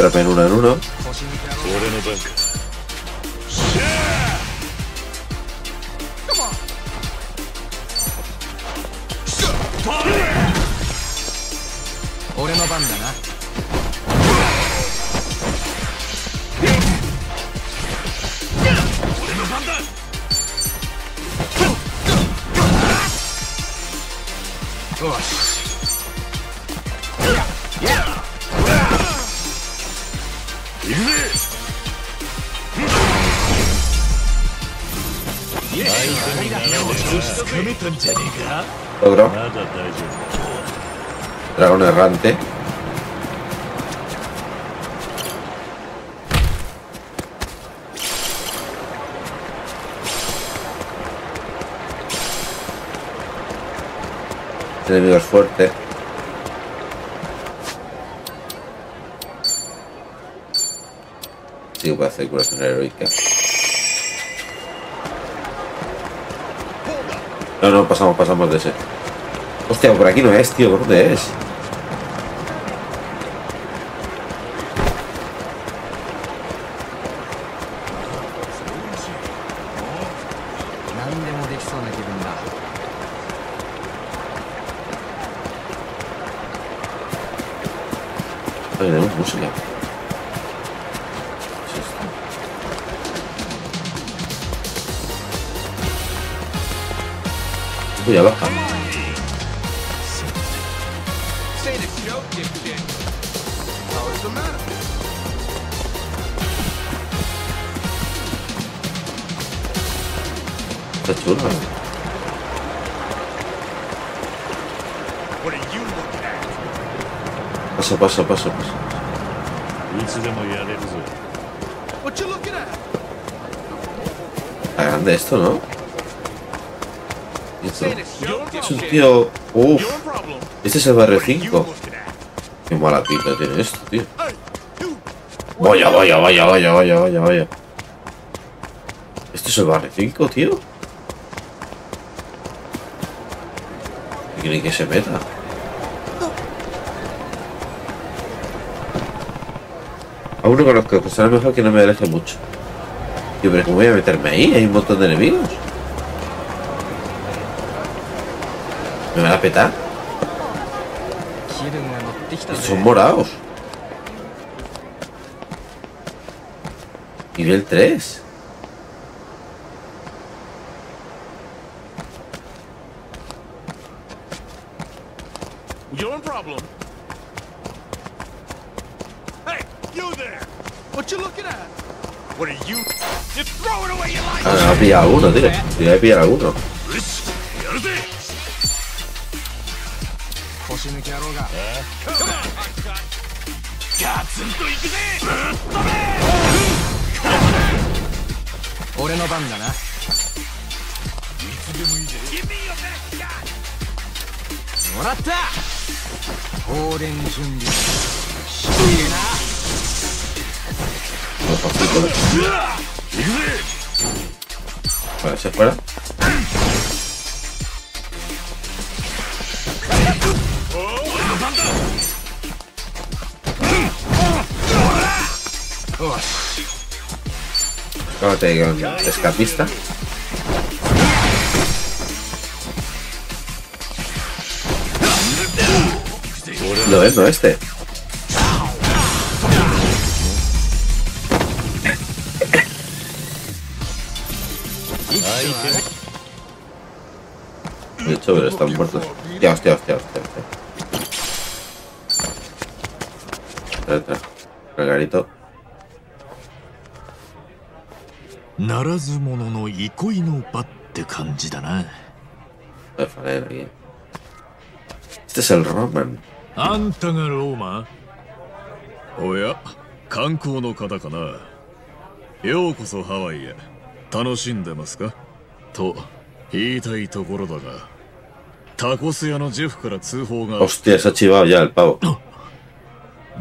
En uno en uno. Logro. Dragón errante. Este enemigo es fuerte. Sí, puede hacer curación heroica. No, no, pasamos, pasamos de ese. Hostia, por aquí no es, tío. ¿Por dónde es? Pasa, pasa, pasa, pasa. Está grande esto, ¿no? Esto. Es un tío... Uf. Este es el barrio 5. Qué mala pinta tiene esto, tío. Vaya, vaya, vaya, vaya, vaya, vaya, vaya. ¿Este es el barrio 5, tío? ¿Qué quiere que se meta? Aún no conozco, pues será mejor que no me aleje mucho. Tío, pero ¿cómo voy a meterme ahí? Hay un montón de enemigos. ¿Me van a petar? Son morados. Nivel 3. You're in problem. What you looking at? What are you? Just throw it away you like. Ah, ha pillado alguno, tío. A pillar alguno. 腰抜き野郎がガツンといくぜぶっ飛べ俺の番だないつでもらった放電準備しいな Vale, se fuera. Cállate con escapista. Lo ves, ¿no? Este. ならず者の憩いの場って感じだな。あんたがローマおや、観光の方かなようこそハワイへ。楽しんでますかと言いたいところだが。タコス屋のジェフから通報が。Hostia, se ha chivado ya el pavo.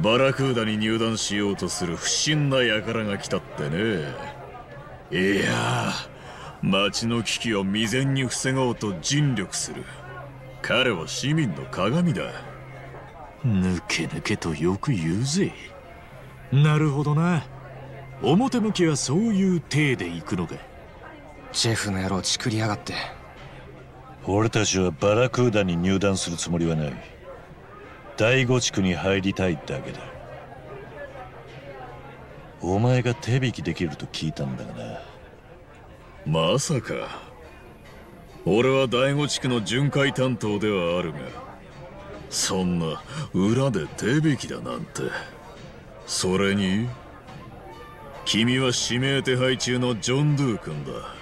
バラクーダに入団しようとする不審な輩が来たってね。いや町の危機を未然に防ごうと尽力する。彼は市民の鏡だ。抜け抜けとよく言うぜ。なるほどな。表向きはそういう体で行くのか。ジェフの野郎チクりやがって。俺たちはバラクーダに入団するつもりはない。第五地区に入りたいだけだ。お前が手引きできると聞いたんだがな。まさか。俺は第五地区の巡回担当ではあるがそんな裏で手引きだなんて。それに君は指名手配中のジョン・ドゥ君だ。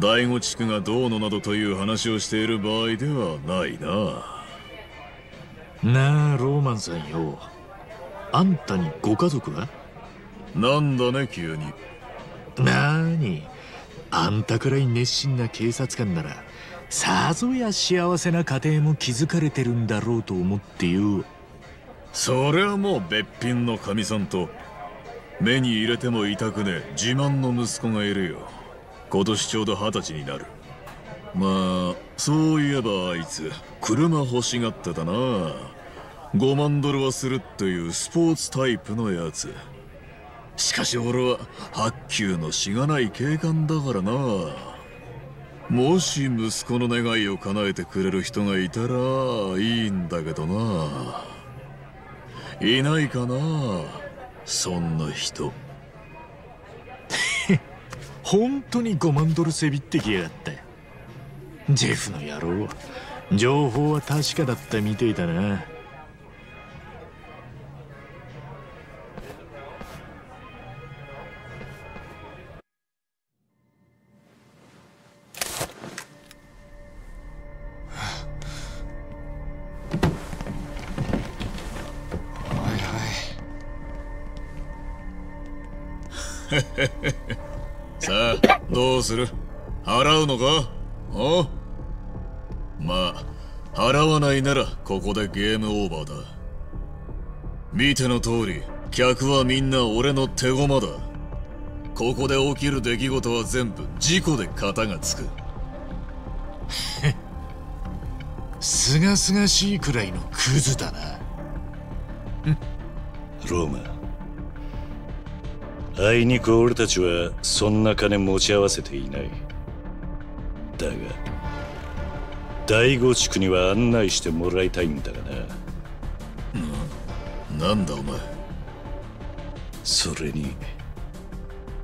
第五地区がどうのなどという話をしている場合ではないな。なあローマンさんよ。あんたにご家族はなんだね急に。なーに。あんたくらい熱心な警察官ならさぞや幸せな家庭も築かれてるんだろうと思ってよ。それはもう別品のかみさんと目に入れても痛くね自慢の息子がいるよ今年ちょうど二十歳になる。まあそういえばあいつ車欲しがってたな。5万ドルはするっていうスポーツタイプのやつ。しかし俺は八球のしがない警官だからな。もし息子の願いを叶えてくれる人がいたらいいんだけどな。いないかなそんな人。本当に5万ドルせびってきやがったジェフの野郎。情報は確かだったみてえだな どうする？払うのか？おまあ払わないならここでゲームオーバーだ。見ての通り客はみんな俺の手駒だ。ここで起きる出来事は全部事故で型がつく。すがすがしいくらいのクズだな。ローマあいにく俺たちはそんな金持ち合わせていない。だが第五地区には案内してもらいたいんだがな、なんだお前。それに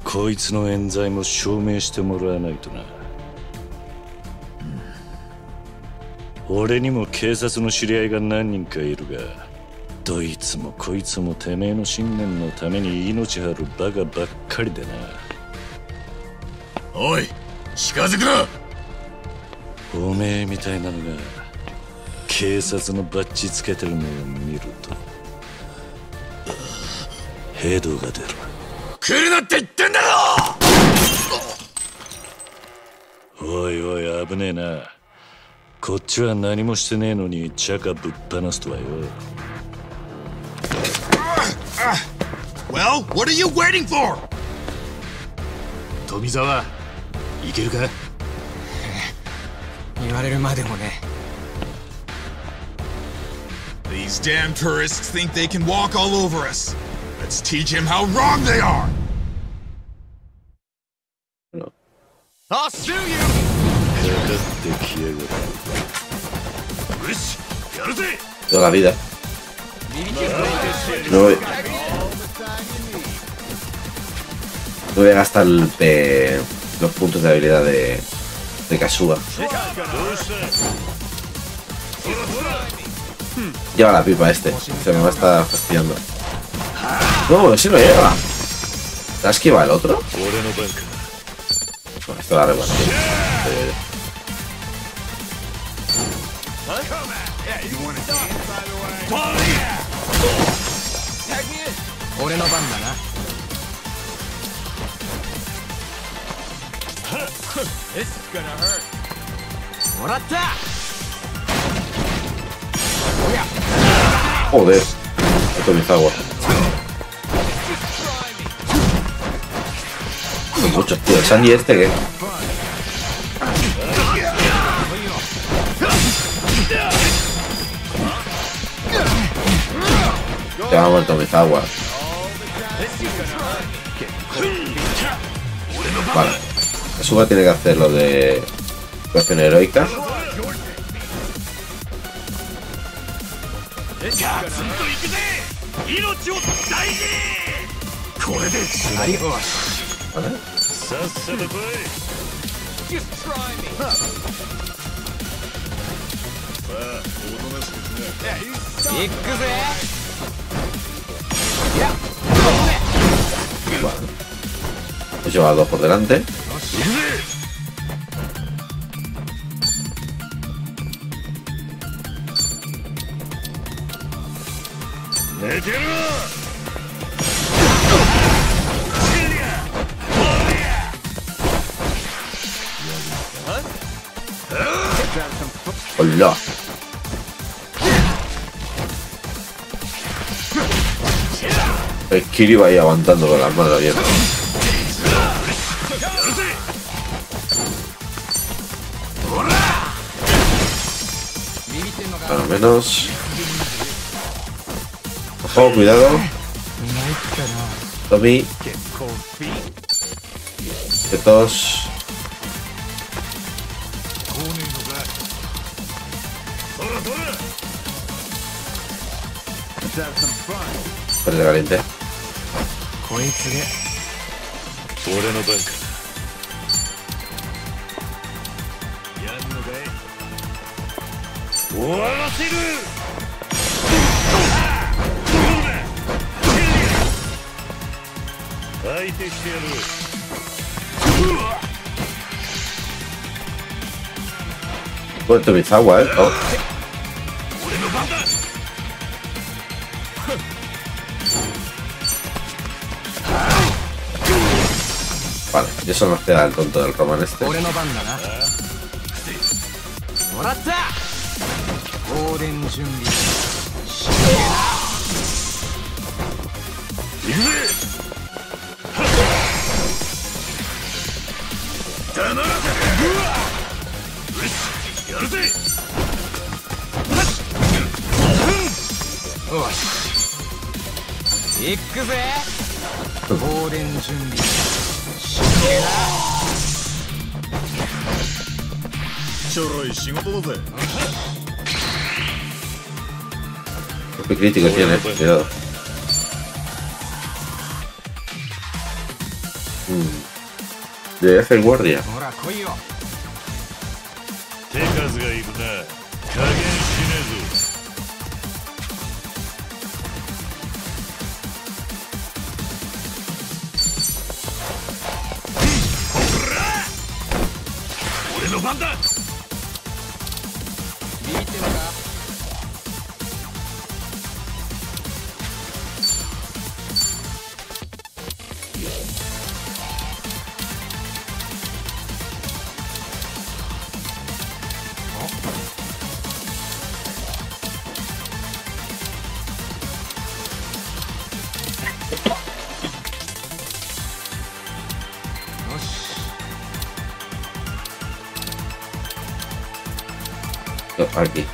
こいつの冤罪も証明してもらわないとな、うん、俺にも警察の知り合いが何人かいるがどいつもこいつもてめえの信念のために命張るバカばっかりでな。おい近づくな！おめえみたいなのが警察のバッジつけてるのを見るとヘドが出る。来るなって言ってんだろ！おいおい危ねえな。こっちは何もしてねえのにチャカぶっ放すとはよ Well, what are you waiting for? 富澤いけるか言われるまでもね These damn tourists think they can walk all over us. Let's teach him how wrong they are. I'll sue you. かかってきやがるよしやるぜ Toda la vida. No no voy a gastar eh, los puntos de habilidad de, de Kasuga. Lleva la pipa este. Se me va a estar fastidiando. No, ese no lleva. ¿Te has esquivado el otro? Bueno, esto la arreglo. 俺 の番だな もらった Joder. Esto me agua. Son muchos, tío. El Sandy este que. Ya me ha muerto mis aguas. Vale. Kasuga tiene que hacer lo de cuestión heroica. ¿Vale? Vale. Pues dos por delante. Hola. El Kiri va ahí aguantando con las manos abiertas. Menos. Ojo, cuidado. Tommy. Quietos. Ponle caliente. Bueno, Tommy está guay. Oh. 俺の番だ Vale, y eso nos queda el tonto del Roman este. し行くぜ放電準備しねちょろい仕事だぜ Qué crítico tiene, cuidado. Mm. Debería hacer guardia. Aquí,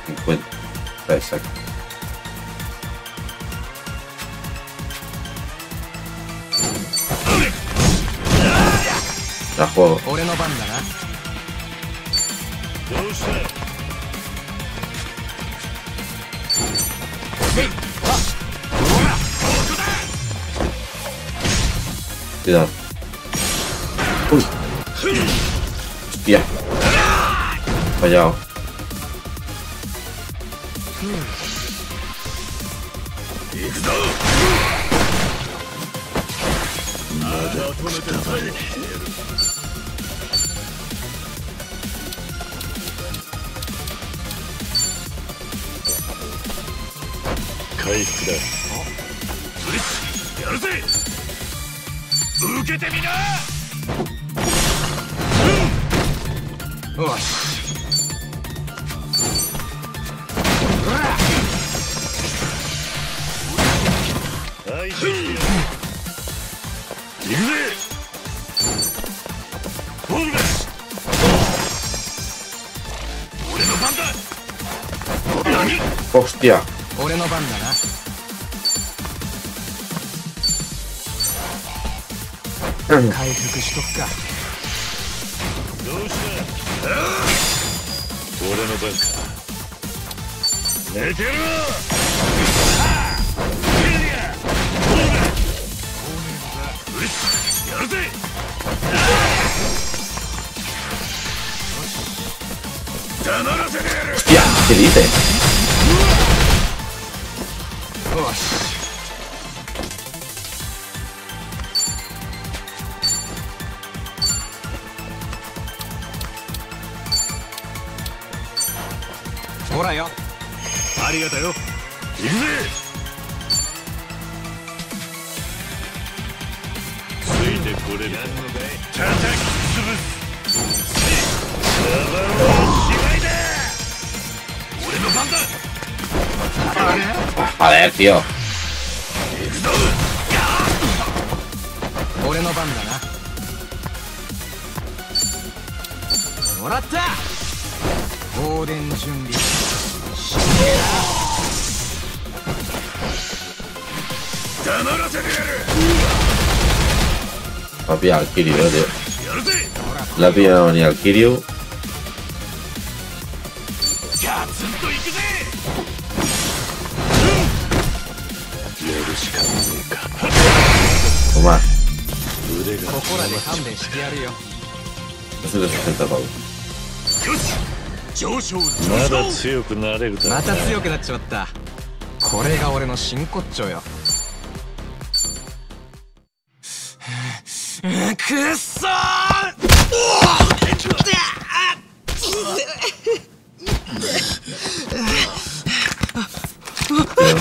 Hostia. 俺の番だな。回復しとくか。どうした俺の番か。寝てろやるぜ黙らせてやる Hostia, ¿qué dice? よし。ほらよ。ありがとよ。行くぜ。ついてこれる。叩き潰す。ババロの芝居だ。俺の番だ。A ver tío. Ha pillado al Kiryu, eh, tío. La ha pillado ni al Kiryu. 腕がここらで勘弁してやるよ。60 pavos. よし上昇まだ強くなれるまた強くなっちまった。これが俺の真骨頂よ。くっそー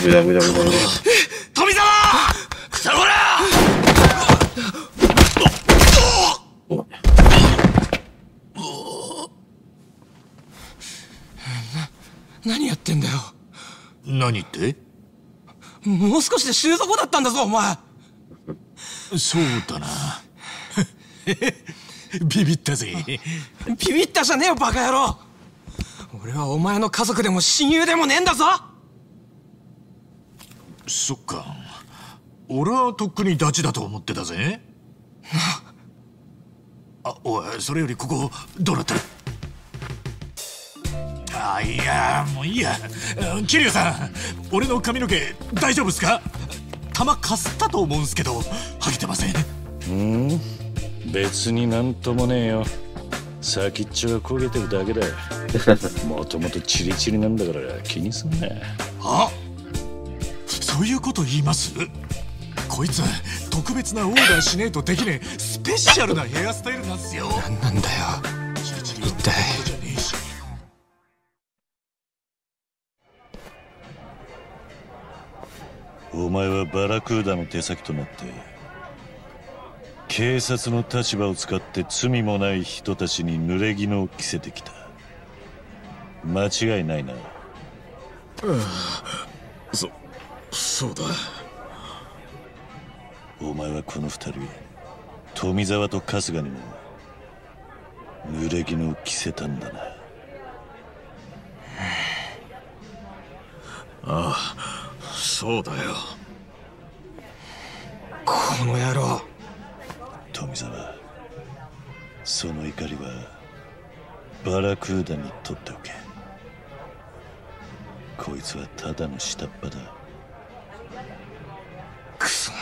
cuidado, cuidado. 富澤さほら Toma. 何やってんだよ何って？もう少しで収束だったんだぞお前。そうだな。ビビったぜ。ビビったじゃねえよバカ野郎。俺はお前の家族でも親友でもねえんだぞ。そっか。俺はとっくにダチだと思ってたぜ。あおいそれよりここどうなってる？あいやもういいや。桐生さん俺の髪の毛大丈夫っすか？玉かすったと思うんすけど剥げてません。うん？別になんともねえよ。先っちょが焦げてるだけだ もともとチリチリなんだから気にすんなあそういうこと言います？こいつ特別なオーダーしねえとできねえスペシャルなヘアスタイルなんすよ。何なんだよ。チリチリ。一体お前はバラクーダの手先となって警察の立場を使って罪もない人たちに濡れ衣を着せてきた。間違いないな。そそうだ。お前はこの二人富沢と春日にも濡れ衣を着せたんだな。ああそうだよ。この野郎。富沢その怒りはバラクーダにとっておけ。こいつはただの下っ端だ。くそ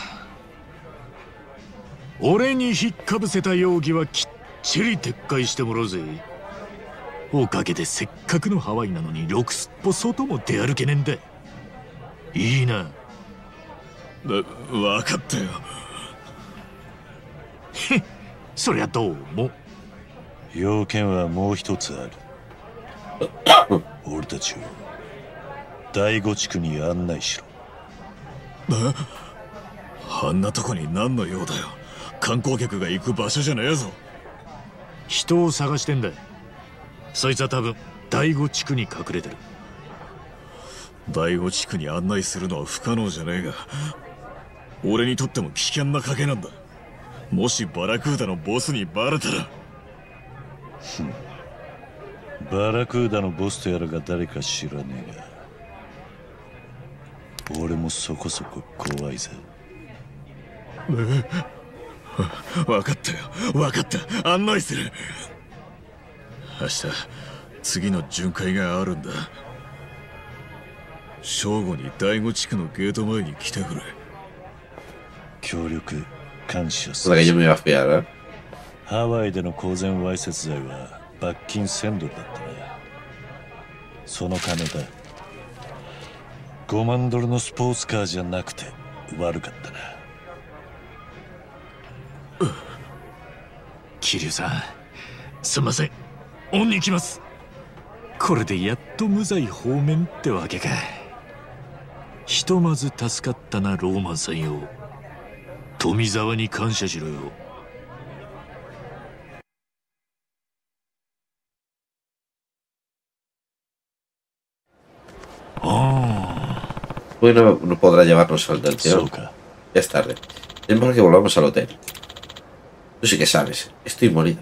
俺に引っかぶせた容疑はきっちり撤回してもらうぜ。おかげでせっかくのハワイなのにろくすっぽ外も出歩けねえんだいいなわ分かったよ。へそりゃどうも要件はもう一つある。俺たちを第五地区に案内しろ。あんなとこに何の用だよ。観光客が行く場所じゃねえぞ。人を探してんだそいつは多分第五地区に隠れてる第五地区に案内するのは不可能じゃねえが俺にとっても危険な賭けなんだ。もしバラクーダのボスにバレたら。バラクーダのボスとやらが誰か知らねえが。俺もそこそこ怖いぜ。分かったよ。分かった。案内する。明日次の巡回があるんだ正午に第五地区のゲート前に来てくれ。協力感謝する。ハワイでの公然わいせつ罪は罰金1000ドルだったねその金だ。5万ドルのスポーツカーじゃなくて悪かったな。桐生さん。すんません。恩に来ます。これでやっと無罪放免ってわけかひとまず助かったなローマンさんよ富沢に感謝しろよあ Hoy no, no podrá llevarnos al del tío. Ya es tarde. Es mejor que volvamos al hotel. Tú sí que sabes, estoy morido.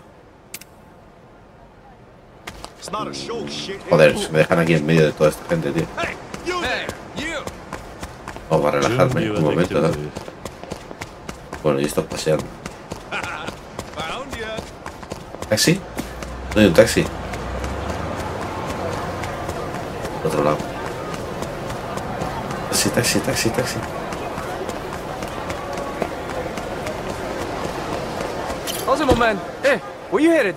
Joder, se me dejan aquí en medio de toda esta gente, tío. Vamos a relajarme un momento, ¿no? Bueno, y esto paseando. ¿Taxi? No hay un taxi. otro lado. Taxi, taxi, taxi, taxi. How's it, my man? Hey, where you headed?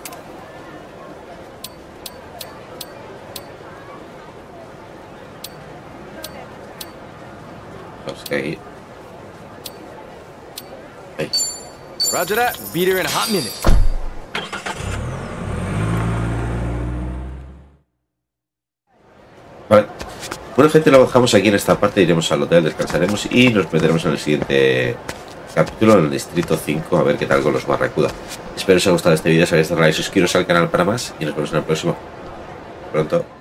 Okay. Hey. Roger that. Be there in a hot minute. Vale. Bueno, gente, lo dejamos aquí en esta parte. Iremos al hotel, descansaremos y nos meteremos en el siguiente capítulo en el distrito 5 a ver qué tal con los Barracuda. Espero que os haya gustado este vídeo, si habéis dado like, suscribiros al canal para más y nos vemos en el próximo. Pronto.